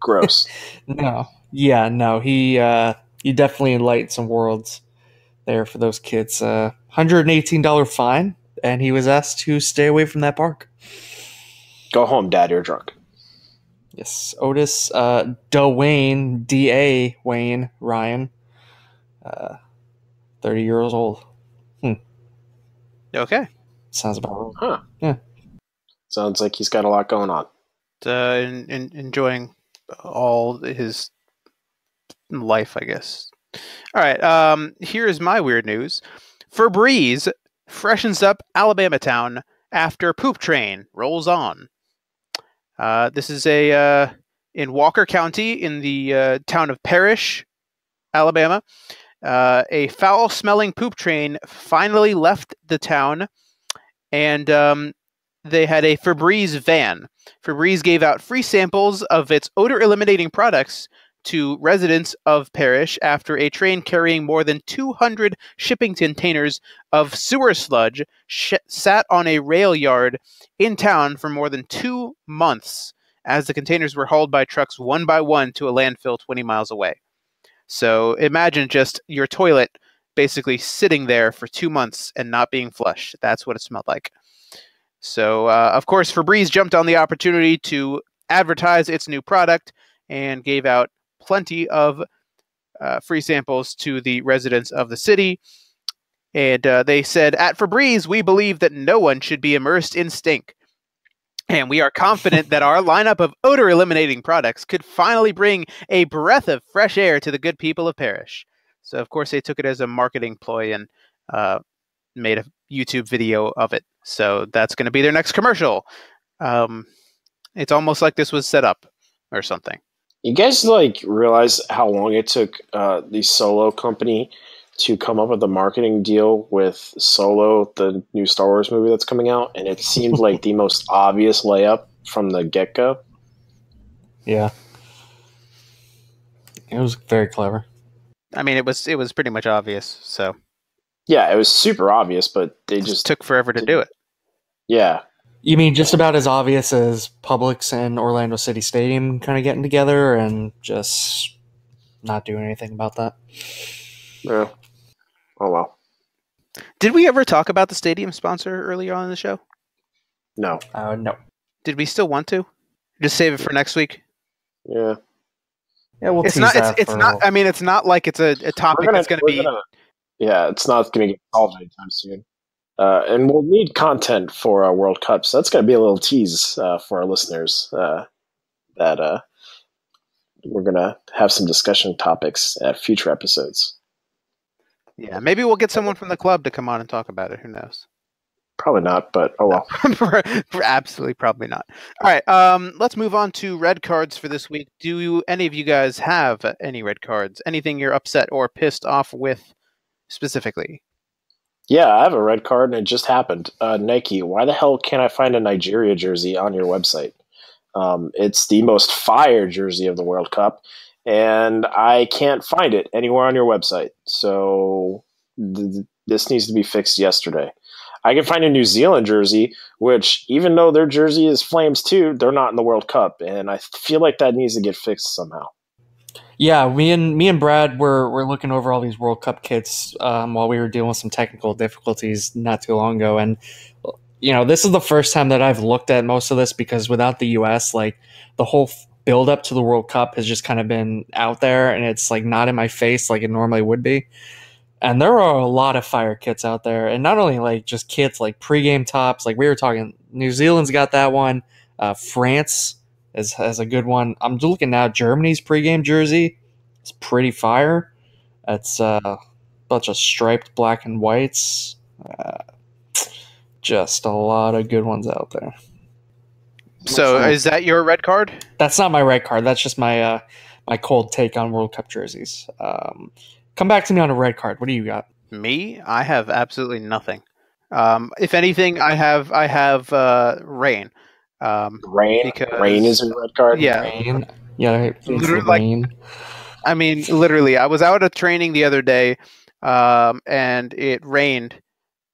gross. <laughs> No. Yeah, no. He uh, he definitely enlightened some worlds there for those kids. Uh, $118 fine, and he was asked to stay away from that park. Go home, Dad. You're drunk. Yes, Otis uh, Dwayne D A Wayne Ryan, uh, thirty years old. Hmm. Okay. Sounds about right. Huh. Yeah. Sounds like he's got a lot going on. Uh, in, in, enjoying all his life, I guess. All right. Um, here's my weird news. Febreze freshens up Alabama town after poop train rolls on. Uh, this is a uh, in Walker County in the uh, town of Parrish, Alabama. Uh, a foul-smelling poop train finally left the town, and um, they had a Febreze van. Febreze gave out free samples of its odor-eliminating products to residents of Parrish after a train carrying more than 200 shipping containers of sewer sludge sh- sat on a rail yard in town for more than two months as the containers were hauled by trucks one by one to a landfill 20 miles away. So imagine just your toilet basically sitting there for two months and not being flushed. That's what it smelled like. So, uh, of course, Febreze jumped on the opportunity to advertise its new product and gave out plenty of uh, free samples to the residents of the city. And uh, they said, At Febreze, we believe that no one should be immersed in stink. And we are confident that our lineup of odor eliminating products could finally bring a breath of fresh air to the good people of Parrish. So, of course, they took it as a marketing ploy and uh, made a YouTube video of it. So, that's going to be their next commercial. Um, it's almost like this was set up or something. You guys like realize how long it took uh, the Solo company to come up with a marketing deal with Solo, the new Star Wars movie that's coming out, and it seemed <laughs> like the most obvious layup from the get go. Yeah. It was very clever. I mean, it was it was pretty much obvious. So Yeah, it was super obvious, but they just just took forever to do it. Yeah. You mean just about as obvious as Publix and Orlando City Stadium kind of getting together and just not doing anything about that? Yeah. Oh well. Did we ever talk about the stadium sponsor earlier on in the show? No. Uh, no. Did we still want to? Just save it for next week. Yeah. Yeah, we'll it's tease not. It's, that it's for- not. I mean, it's not like it's a, a topic that's going to be. gonna- yeah, it's not going to get solved anytime soon. Uh, and we'll need content for our World Cup, so that's going to be a little tease uh, for our listeners uh, that uh, we're going to have some discussion topics at future episodes. Yeah, maybe we'll get someone from the club to come on and talk about it. Who knows? Probably not, but oh well. <laughs> Absolutely, probably not. All right, um, let's move on to red cards for this week. Do you, any of you guys have any red cards? Anything you're upset or pissed off with specifically? Yeah, I have a red card, and it just happened. Uh, Nike, why the hell can't I find a Nigeria jersey on your website? Um, it's the most fire jersey of the World Cup, and I can't find it anywhere on your website. So th- th- this needs to be fixed yesterday. I can find a New Zealand jersey, which even though their jersey is Flames too, they're not in the World Cup, and I feel like that needs to get fixed somehow. Yeah, me and me and Brad were were looking over all these World Cup kits um, while we were dealing with some technical difficulties not too long ago, and you know this is the first time that I've looked at most of this because without the U.S., like the whole build up to the World Cup has just kind of been out there, and it's like not in my face like it normally would be. And there are a lot of fire kits out there, and not only like just kits like pregame tops, like we were talking. New Zealand's got that one. Uh, France is, has a good one. I'm looking now. Germany's pregame jersey is pretty fire. It's uh, a bunch of striped black and whites. Uh, just a lot of good ones out there. So, is that your red card? That's not my red card. That's just my uh, my cold take on World Cup jerseys. Um, come back to me on a red card. What do you got? Me, I have absolutely nothing. Um, if anything, I have I have uh, rain. Um, Rain, Because- rain is a red card. yeah, Rain. Yeah, it's Literally, like- rain. I mean, literally, I was out at training the other day, um, and it rained,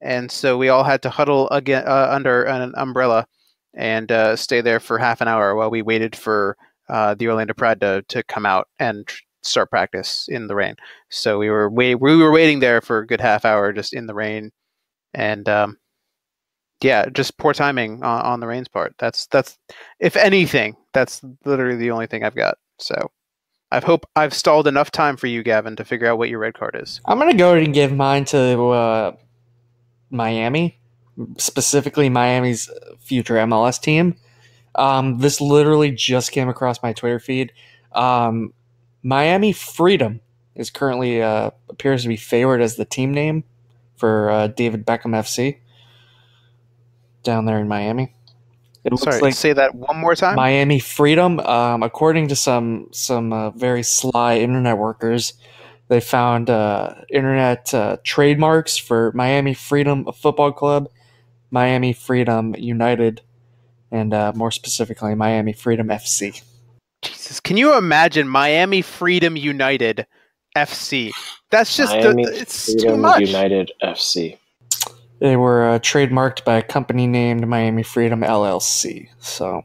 and so we all had to huddle again uh, under an umbrella and uh, stay there for half an hour while we waited for uh, the Orlando Pride to, to come out and tr- start practice in the rain. So we were wait- we were waiting there for a good half hour just in the rain, and um, yeah, just poor timing on, on the rain's part. That's that's if anything, that's literally the only thing I've got. So. I hope I've stalled enough time for you, Gavin, to figure out what your red card is. I'm gonna go ahead and give mine to uh, Miami, specifically Miami's future MLS team. Um, this literally just came across my Twitter feed. Um, Miami Freedom is currently uh, appears to be favored as the team name for uh, David Beckham FC down there in Miami. It looks Sorry, like say that one more time. Miami Freedom. Um, according to some some uh, very sly internet workers, they found uh, internet uh, trademarks for Miami Freedom Football Club, Miami Freedom United, and uh, more specifically Miami Freedom FC. Jesus, can you imagine Miami Freedom United FC? That's just Miami the, it's too much. United FC. They were uh, trademarked by a company named Miami Freedom LLC. So,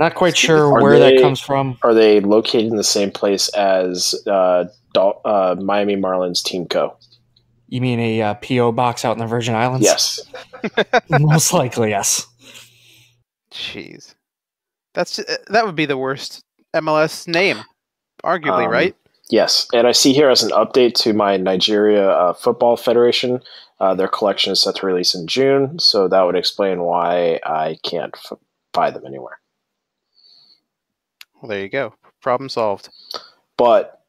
not quite sure Are where they- that comes from. Are they located in the same place as uh, Dal- uh, Miami Marlins Team Co? You mean a uh, PO box out in the Virgin Islands? Yes. <laughs> most likely yes. Jeez, that's uh, that would be the worst MLS name, arguably, Um, right? Yes, and I see here as an update to my Nigeria uh, Football Federation, uh, their collection is set to release in June, so that would explain why I can't f- buy them anywhere. Well, there you go. Problem solved. But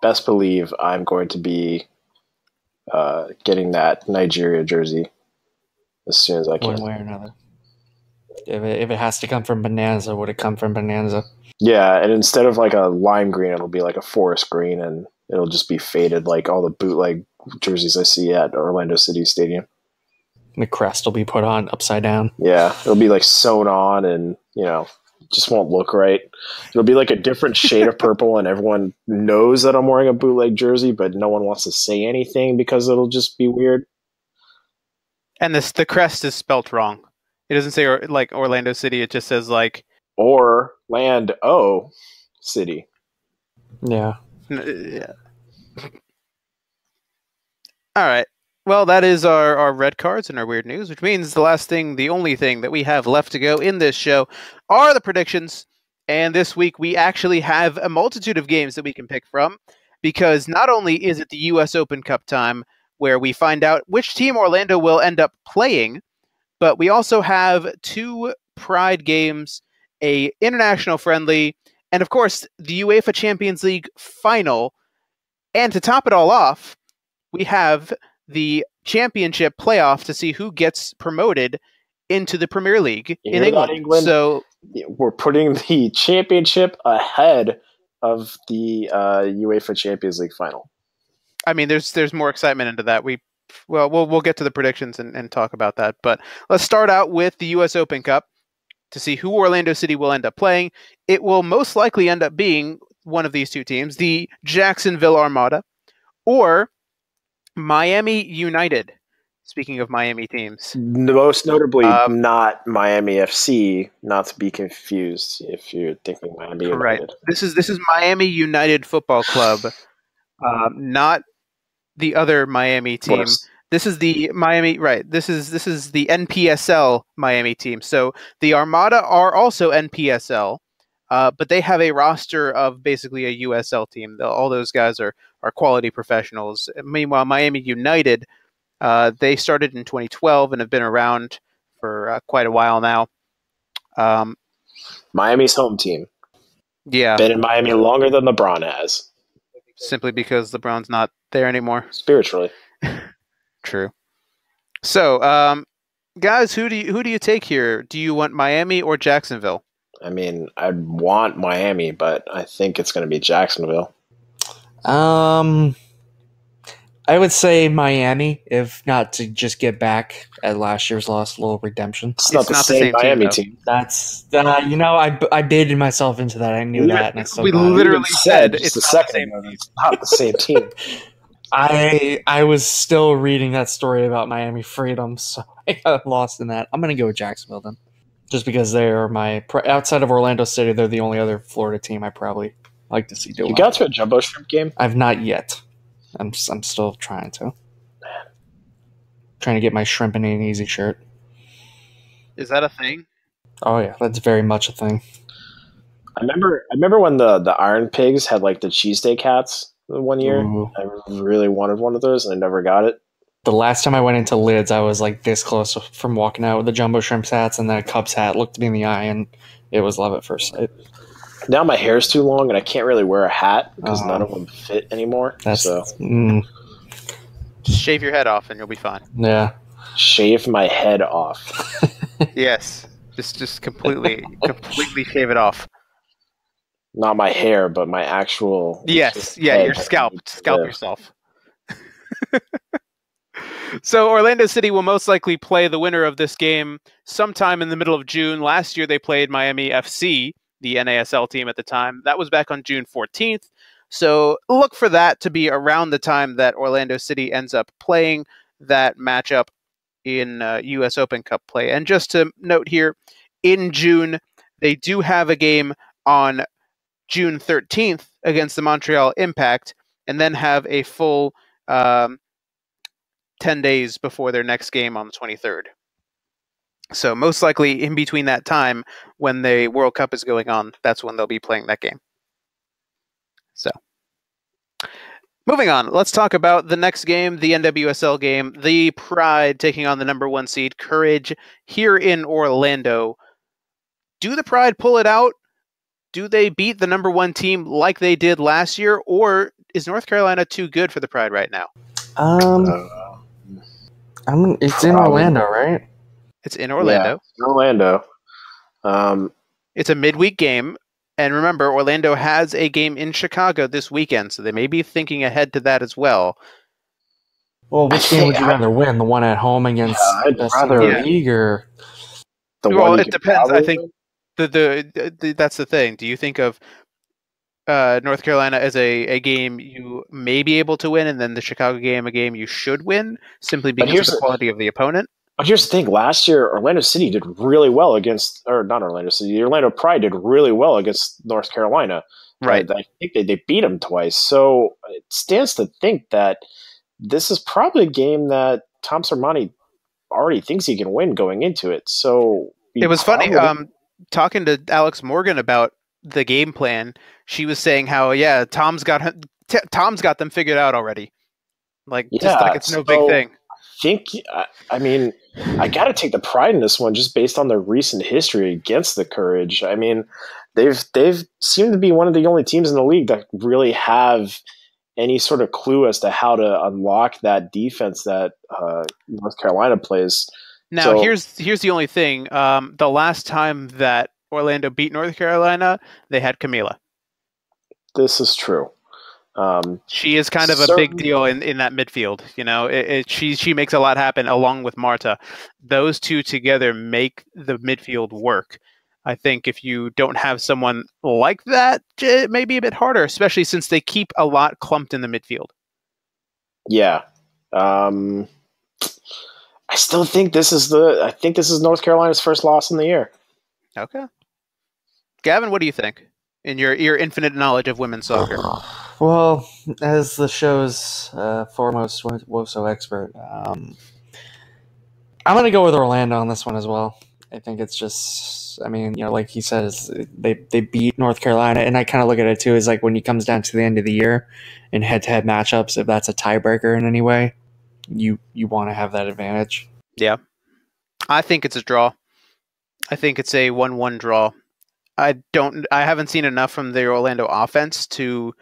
best believe I'm going to be uh, getting that Nigeria jersey as soon as I can. One can. way or another. If it, if it has to come from Bonanza, would it come from Bonanza? Yeah, and instead of like a lime green, it'll be like a forest green, and it'll just be faded like all the bootleg jerseys I see at Orlando City Stadium. The crest will be put on upside down. Yeah, it'll be like sewn on, and you know, just won't look right. It'll be like a different shade of <laughs> purple, and everyone knows that I'm wearing a bootleg jersey, but no one wants to say anything because it'll just be weird. And this the crest is spelt wrong. It doesn't say or, like Orlando City. It just says like Or land O city. Yeah. Yeah. All right. Well, that is our, our red cards and our weird news, which means the last thing, the only thing that we have left to go in this show are the predictions. And this week we actually have a multitude of games that we can pick from because not only is it the US Open Cup time where we find out which team Orlando will end up playing, but we also have two pride games, a international friendly, and of course the UEFA Champions League final. And to top it all off, we have the championship playoff to see who gets promoted into the Premier League You in England. England? So We're putting the championship ahead of the uh, UEFA Champions League final. I mean, there's there's more excitement into that. We well, we'll we'll get to the predictions and, and talk about that. But let's start out with the U.S. Open Cup to see who Orlando City will end up playing. It will most likely end up being one of these two teams, the Jacksonville Armada or Miami United. Speaking of Miami teams, Most notably, Um, not Miami FC, not to be confused if you're thinking Miami Right. United. this is this is Miami United Football Club, <sighs> um, not the other Miami team. This is the Miami right. This is this is the NPSL Miami team. So the Armada are also NPSL, uh, but they have a roster of basically a USL team. The- All those guys are are quality professionals. Meanwhile, Miami United, uh, they started in 2012 and have been around for uh, quite a while now. Um, Miami's home team. yeah, Been in Miami longer than LeBron has, simply because LeBron's not there anymore. spiritually. <laughs> True. So, um, guys, who do you who do you take here? Do you want Miami or Jacksonville? I mean, I'd want Miami, but I think it's going to be Jacksonville. Um, I would say Miami, if not to just get back at last year's loss, a little redemption. It's, not, It's the, not the same same team, Miami team. That's uh, you know I, I baited myself into that. I knew that, and I still we got it. literally said it's a not the second same ago it's not the same team. <laughs> I I was still reading that story about Miami Freedom, <laughs> so I got lost in that. I'm gonna go with Jacksonville then, just because they are my outside of Orlando City, they're the only other Florida team I probably like to see do. You got to a Jumbo Shrimp game? I've not yet. I'm s- I'm still trying to. Trying to get my shrimp and an easy shirt. Is that a thing? Oh yeah, that's very much a thing. I remember. I remember when the the Iron Pigs had like the cheesesteak hats one year. Ooh. I really wanted one of those, and I never got it. The last time I went into Lids, I was like this close from walking out with the jumbo shrimp hats and then a Cubs hat looked me in the eye, and it was love at first sight. Now my hair's too long, and I can't really wear a hat because Oh. none of them fit anymore. That's so mm, Just shave your head off and you'll be fine. yeah. shave my head off. <laughs> yes, just just completely <laughs> completely shave it off. Not my hair, but my actual. Yes, yeah, head. your scalp, scalp Yeah. yourself. <laughs> so Orlando City will most likely play the winner of this game sometime in the middle of June. Last year they played Miami FC, the NASL team at the time. That was back on June 14th. So look for that to be around the time that Orlando City ends up playing that matchup in uh, U.S. Open Cup play. And just to note here, in June they do have a game on June 13th against the Montreal Impact, and then have a full um, 10 days before their next game on the 23rd. So most likely in between that time when the World Cup is going on, that's when they'll be playing that game. So moving on, let's talk about the next game, the NWSL game, the Pride taking on the number one seed Courage here in Orlando. Do the Pride pull it out? Do they beat the number one team like they did last year, or is North Carolina too good for the Pride right now? Um, Uh, I'm, it's in Orlando, right? It's in Orlando. yeah, Orlando. Um, It's a midweek game. And remember, Orlando has a game in Chicago this weekend, so they may be thinking ahead to that as well. Well, which game would you I- rather win? The one at home against Yeah, I'd best team in rather- the league, or the Well, one you it depends. I think- win. The, the, the that's the thing. Do you think of uh, North Carolina as a, a game you may be able to win, and then the Chicago game a game you should win simply because of here's the the- quality of the opponent? But here's the thing: last year, Orlando City did really well against, or not Orlando City, the Orlando Pride did really well against North Carolina. Right. I, think they, they beat them twice. So it stands to think that this is probably a game that Tom Sermanni already thinks he can win going into it. So It was funny. probably- Um, talking to Alex Morgan about the game plan, she was saying how yeah, Tom's got t- Tom's got them figured out already. Like just Yeah, like it's no big so- thing. think I mean I got to take the pride in this one just based on their recent history against the Courage. I mean they've they've seemed to be one of the only teams in the league that really have any sort of clue as to how to unlock that defense that uh, North Carolina plays. Now So- here's here's the only thing. Um, the last time that Orlando beat North Carolina, they had Camila. This is true. Um, She is kind of a big deal in, in that midfield. You know, it, it, she she makes a lot happen along with Marta. Those two together make the midfield work. I think if you don't have someone like that, it may be a bit harder, especially since they keep a lot clumped in the midfield. yeah. Um, I still think this is the I think this is North Carolina's first loss in the year. Okay, Gavin, what do you think? In your your infinite knowledge of women's soccer, <sighs> <sighs> <sighs> well, as the show's uh, foremost wo- WOSO expert, um, I'm going to go with Orlando on this one as well. I think it's just, I mean, you know, like he says, they they beat North Carolina, and I kind of look at it too as like when it comes down to the end of the year in head to head matchups, if that's a tiebreaker in any way, you you want to have that advantage. Yeah. I think it's a draw. I think it's a one-one draw. I don't. I haven't seen enough from the Orlando offense to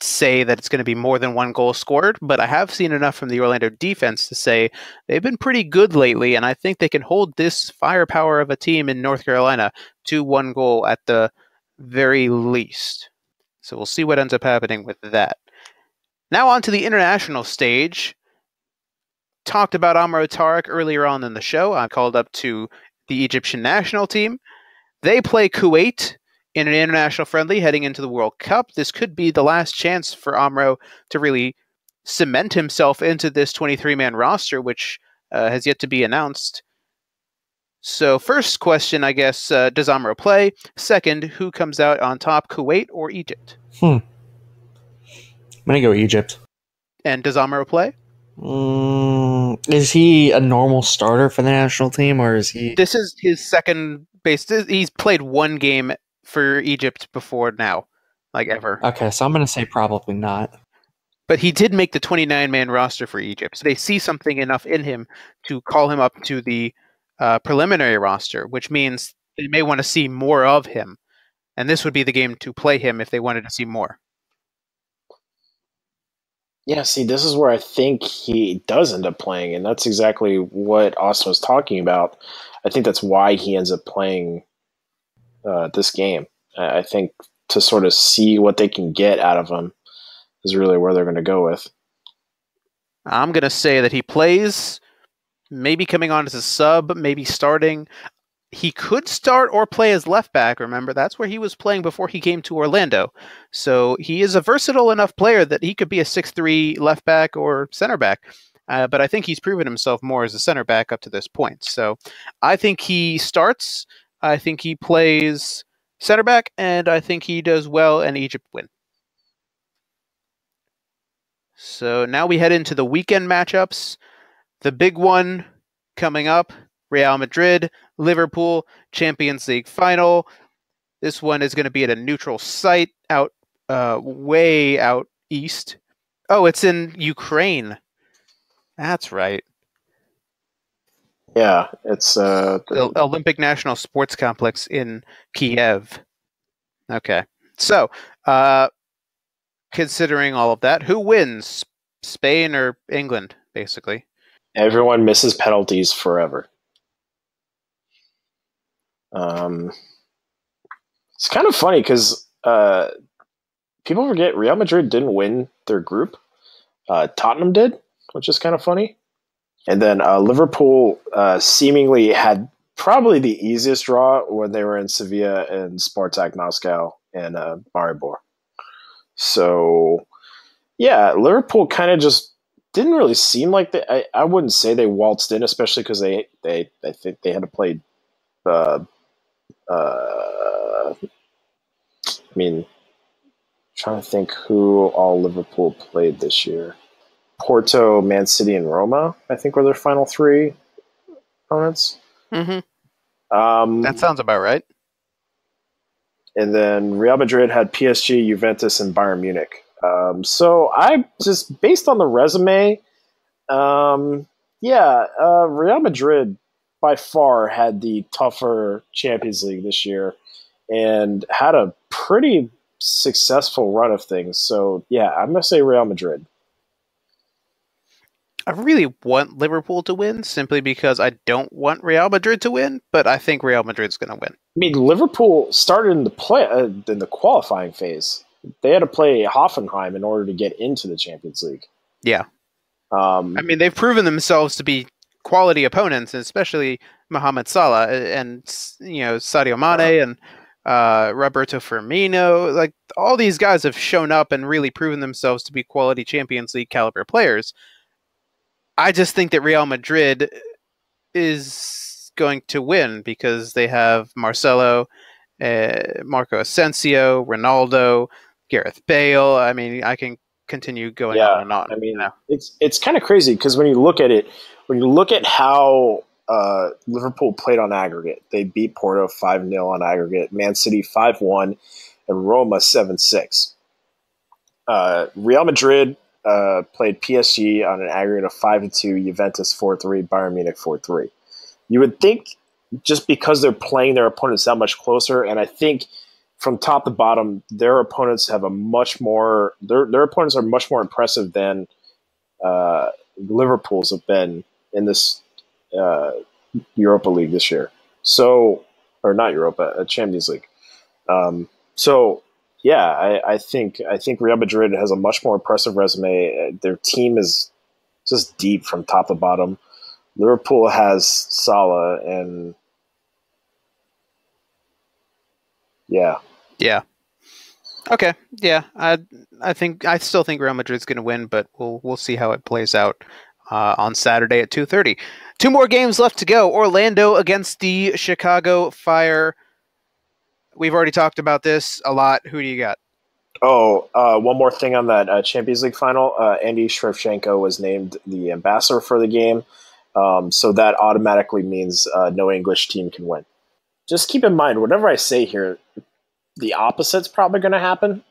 say that it's going to be more than one goal scored, but I have seen enough from the Orlando defense to say they've been pretty good lately, and I think they can hold this firepower of a team in North Carolina to one goal at the very least. So we'll see what ends up happening with that. Now on to the international stage. Talked about Amro Tarek earlier on in the show. I called up to the Egyptian national team. They play Kuwait in an international friendly heading into the World Cup. This could be the last chance for Amro to really cement himself into this 23 man roster, which uh, has yet to be announced. So, first question, I guess, uh, does Amro play? Second, who comes out on top, Kuwait or Egypt? I'm going to go Egypt. And does Amro play? Mm, is he a normal starter for the national team, or is he? This is his second base. He's played one game for Egypt before now, like ever. Okay, so I'm going to say probably not. But he did make the 29 man roster for Egypt. So they see something enough in him to call him up to the uh, preliminary roster, which means they may want to see more of him. And this would be the game to play him if they wanted to see more. Yeah, see, this is where I think he does end up playing, and that's exactly what Austin was talking about. I think that's why he ends up playing uh, this game. I think to sort of see what they can get out of him is really where they're going to go with. I'm going to say that he plays, maybe coming on as a sub, maybe starting. He could start or play as left back. Remember, that's where he was playing before he came to Orlando. So he is a versatile enough player that he could be a 6 3 left back or center back. Uh, but I think he's proven himself more as a center back up to this point. So I think he starts. I think he plays center back, and I think he does well, and Egypt win. So now we head into the weekend matchups. the big one coming up Real Madrid, Liverpool, Champions League final. This one is going to be at a neutral site out uh, way out east. Oh, it's in Ukraine. That's right. Yeah, it's uh, The Olympic National Sports Complex in Kiev. Okay. So, uh, considering all of that, who wins? Spain or England, basically? everyone misses penalties forever. Um, it's kind of funny because uh, people forget Real Madrid didn't win their group. Uh, Tottenham did, which is kind of funny. And then uh, Liverpool uh, seemingly had probably the easiest draw when they were in Sevilla and Spartak Moscow and uh, Maribor. So, yeah, Liverpool kind of just didn't really seem like they. I, I wouldn't say they waltzed in, especially because they they I think they had to play. Uh, uh, I mean, trying to think who all Liverpool played this year. Porto, Man City, and Roma. I think were their final three opponents. Mm-hmm. Um, That sounds about right. and then Real Madrid had PSG, Juventus, and Bayern Munich. Um, so I just based on the resume, um, yeah, uh, Real Madrid by far had the tougher Champions League this year and had a pretty successful run of things. So yeah, I'm gonna say Real Madrid. I really want Liverpool to win simply because I don't want Real Madrid to win, but I think Real Madrid's going to win. I mean, Liverpool started in the play uh, in the qualifying phase. They had to play Hoffenheim in order to get into the Champions League. Yeah. Um, I mean, they've proven themselves to be quality opponents, especially Mohamed Salah and you know Sadio Mane and uh, Roberto Firmino. Like all these guys have shown up and really proven themselves to be quality Champions League caliber players. I just think that Real Madrid is going to win because they have Marcelo, uh, Marco Asensio, Ronaldo, Gareth Bale. I mean, I can continue going Yeah, on and on. I mean, know? it's it's kind of crazy because when you look at it, when you look at how uh, Liverpool played on aggregate, they beat Porto five 0 on aggregate, Man City five one, and Roma seven six. Uh, Real Madrid uh, played PSG on an aggregate of five to two, Juventus four three, Bayern Munich four three. You would think just because they're playing their opponents that much closer, and I think from top to bottom, their opponents have a much more their their opponents are much more impressive than uh, Liverpool's have been in this uh, Europa League this year. So, or not Europa, uh, Champions League. Um, so, yeah, I, I think I think Real Madrid has a much more impressive resume. Their team is just deep from top to bottom. Liverpool has Salah, and yeah, Yeah. Okay. Yeah. I I think I still think Real Madrid's going to win, but we'll we'll see how it plays out uh, on Saturday at two thirty. Two more games left to go. Orlando against the Chicago Fire. We've already talked about this a lot. Who do you got? Oh, uh, one more thing on that uh, Champions League final. Uh, Andy Shevchenko was named the ambassador for the game. Um, so that automatically means uh, no English team can win. Just keep in mind, whatever I say here, the opposite's probably going to happen.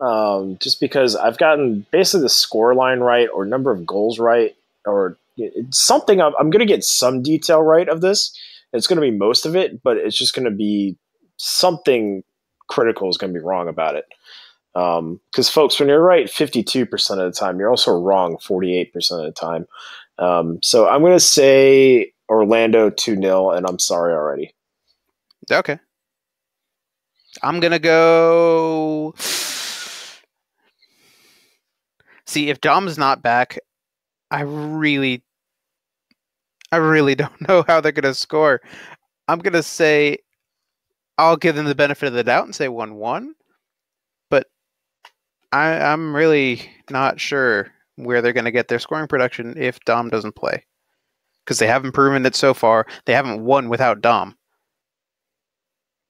Um, just because I've gotten basically the score line right or number of goals right or something I'm, I'm going to get some detail right of this. It's going to be most of it, but it's just going to be something critical is going to be wrong about it. Because, folks, when you're right 52% of the time, you're also wrong 48% of the time. Um, so I'm going to say Orlando 2 0, and I'm sorry already. Okay. I'm gonna go. <sighs> See, if Dom's not back, I really, I really <laughs> don't know how they're gonna score. I'm gonna say, I'll give them the benefit of the doubt and say one-one, but I, I'm really not sure where they're gonna get their scoring production if Dom doesn't play, because they haven't proven it so far. They haven't won without Dom.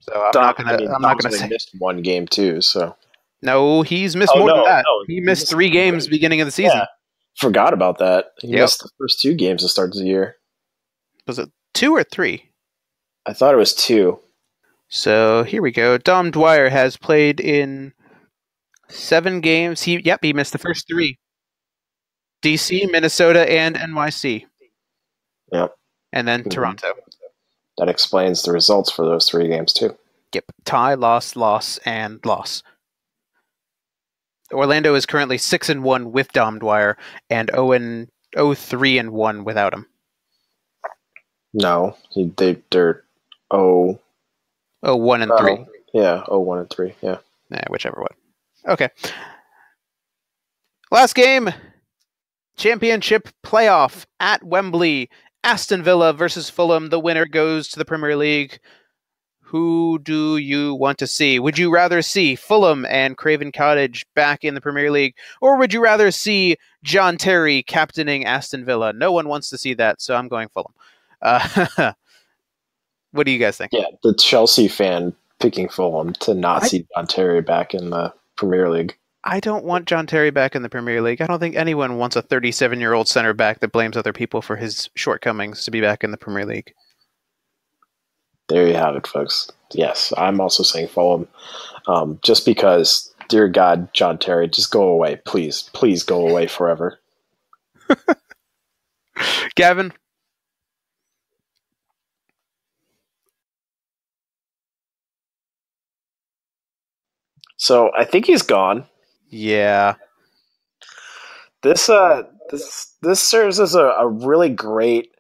So I'm Dom- not gonna. I mean, I'm not gonna say. missed one game, too. So No, he's missed Oh, more than that. no, he he missed missed three games three. beginning of the season. Yeah. Forgot about that. He Yep. missed the first two games to start of the year. Was it two or three? I thought it was two. So here we go. Dom Dwyer has played in seven games. He yep, he missed the first three. DC, Minnesota, and NYC. Yep. And then Mhm. Toronto. That explains the results for those three games too. Yep. Tie, loss, loss, and loss. Orlando is currently six and one with Dom Dwyer and 0 and 0 3 and one without him. No, he, they they're oh Oh, one and three, Yeah, oh one and three. Yeah. Yeah, whichever one. Okay. Last game. Championship playoff at Wembley. Aston Villa versus Fulham. The winner goes to the Premier League. Who do you want to see? Would you rather see Fulham and Craven Cottage back in the Premier League, or would you rather see John Terry captaining Aston Villa? No one wants to see that, so I'm going Fulham. Uh, <laughs> what do you guys think? Yeah, the Chelsea fan picking Fulham to not I- see John Terry back in the Premier League. I don't want John Terry back in the Premier League. I don't think anyone wants a 37 year old center back that blames other people for his shortcomings to be back in the Premier League. There you have it, folks. Yes, I'm also saying Fulham, um, just because, dear God, John Terry, just go away, please, please go away forever. <laughs> Gavin, So I think he's gone. yeah, This uh, this this serves as a, a really great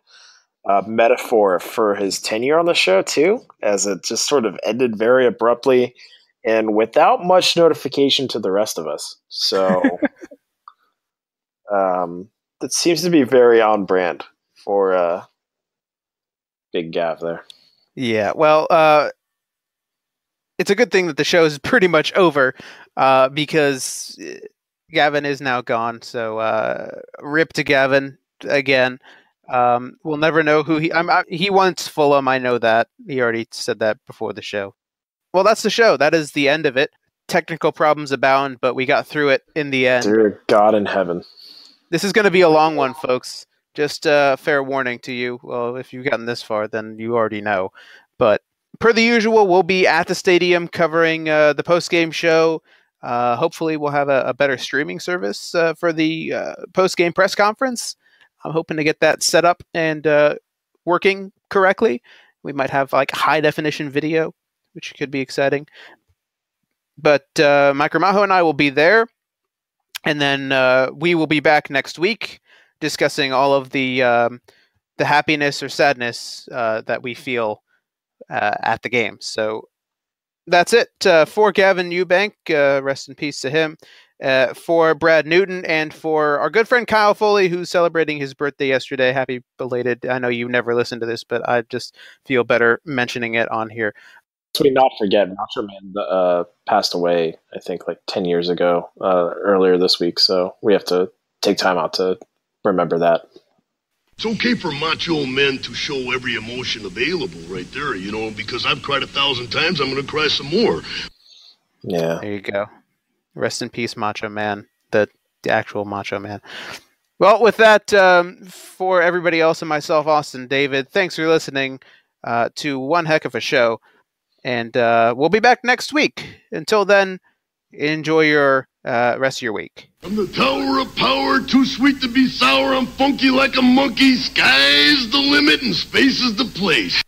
uh, metaphor for his tenure on the show too, as it just sort of ended very abruptly and without much notification to the rest of us. So, <laughs> um, that seems to be very on brand for uh, Big Gav there. yeah. Well, uh, it's a good thing that the show is <laughs> pretty much over uh, because uh, Gavin is now gone. So, uh, rip to Gavin again. Um, we'll never know who he. I'm, I, he wants Fulham. I know that. He already said that before the show. Well, that's the show. That is the end of it. Technical problems abound, but we got through it in the end. Dear God in heaven. This is going to be a long one, folks. Just uh, fair warning to you. Well, if you've gotten this far, then you already know. But per the usual, we'll be at the stadium covering uh, the post game show. Uh, hopefully, we'll have a, a better streaming service uh, for the uh, post game press conference. I'm hoping to get that set up and uh, working correctly. We might have like high definition video, which could be exciting. But uh, Mike Ramajo and I will be there and then uh, we will be back next week discussing all of the um, the happiness or sadness that we feel uh, at the game. So that's it uh, for Gavin Ewbank. Uh, rest in peace to him. Uh, for Brad Newton and for our good friend Kyle Foley, who's celebrating his birthday yesterday. Happy belated! I know you never listened to this, but I just feel better mentioning it on here. So we not forget, Macho Man uh, passed away, I think, like 10 years ago, uh, earlier this week. So we have to take time out to remember that. It's okay for macho men to show every emotion available right there, you know, because I've cried a thousand times, I'm going to cry some more. Yeah. There you go. Rest in peace, Macho Man, the, the actual Macho Man. Well, with that, um, for everybody else and myself, Austin, David, thanks for listening uh, to one heck of a show. And uh, we'll be back next week. Until then, enjoy your uh, rest of your week. From the tower of power, too sweet to be sour, I'm funky like a monkey. Sky's the limit and space is the place.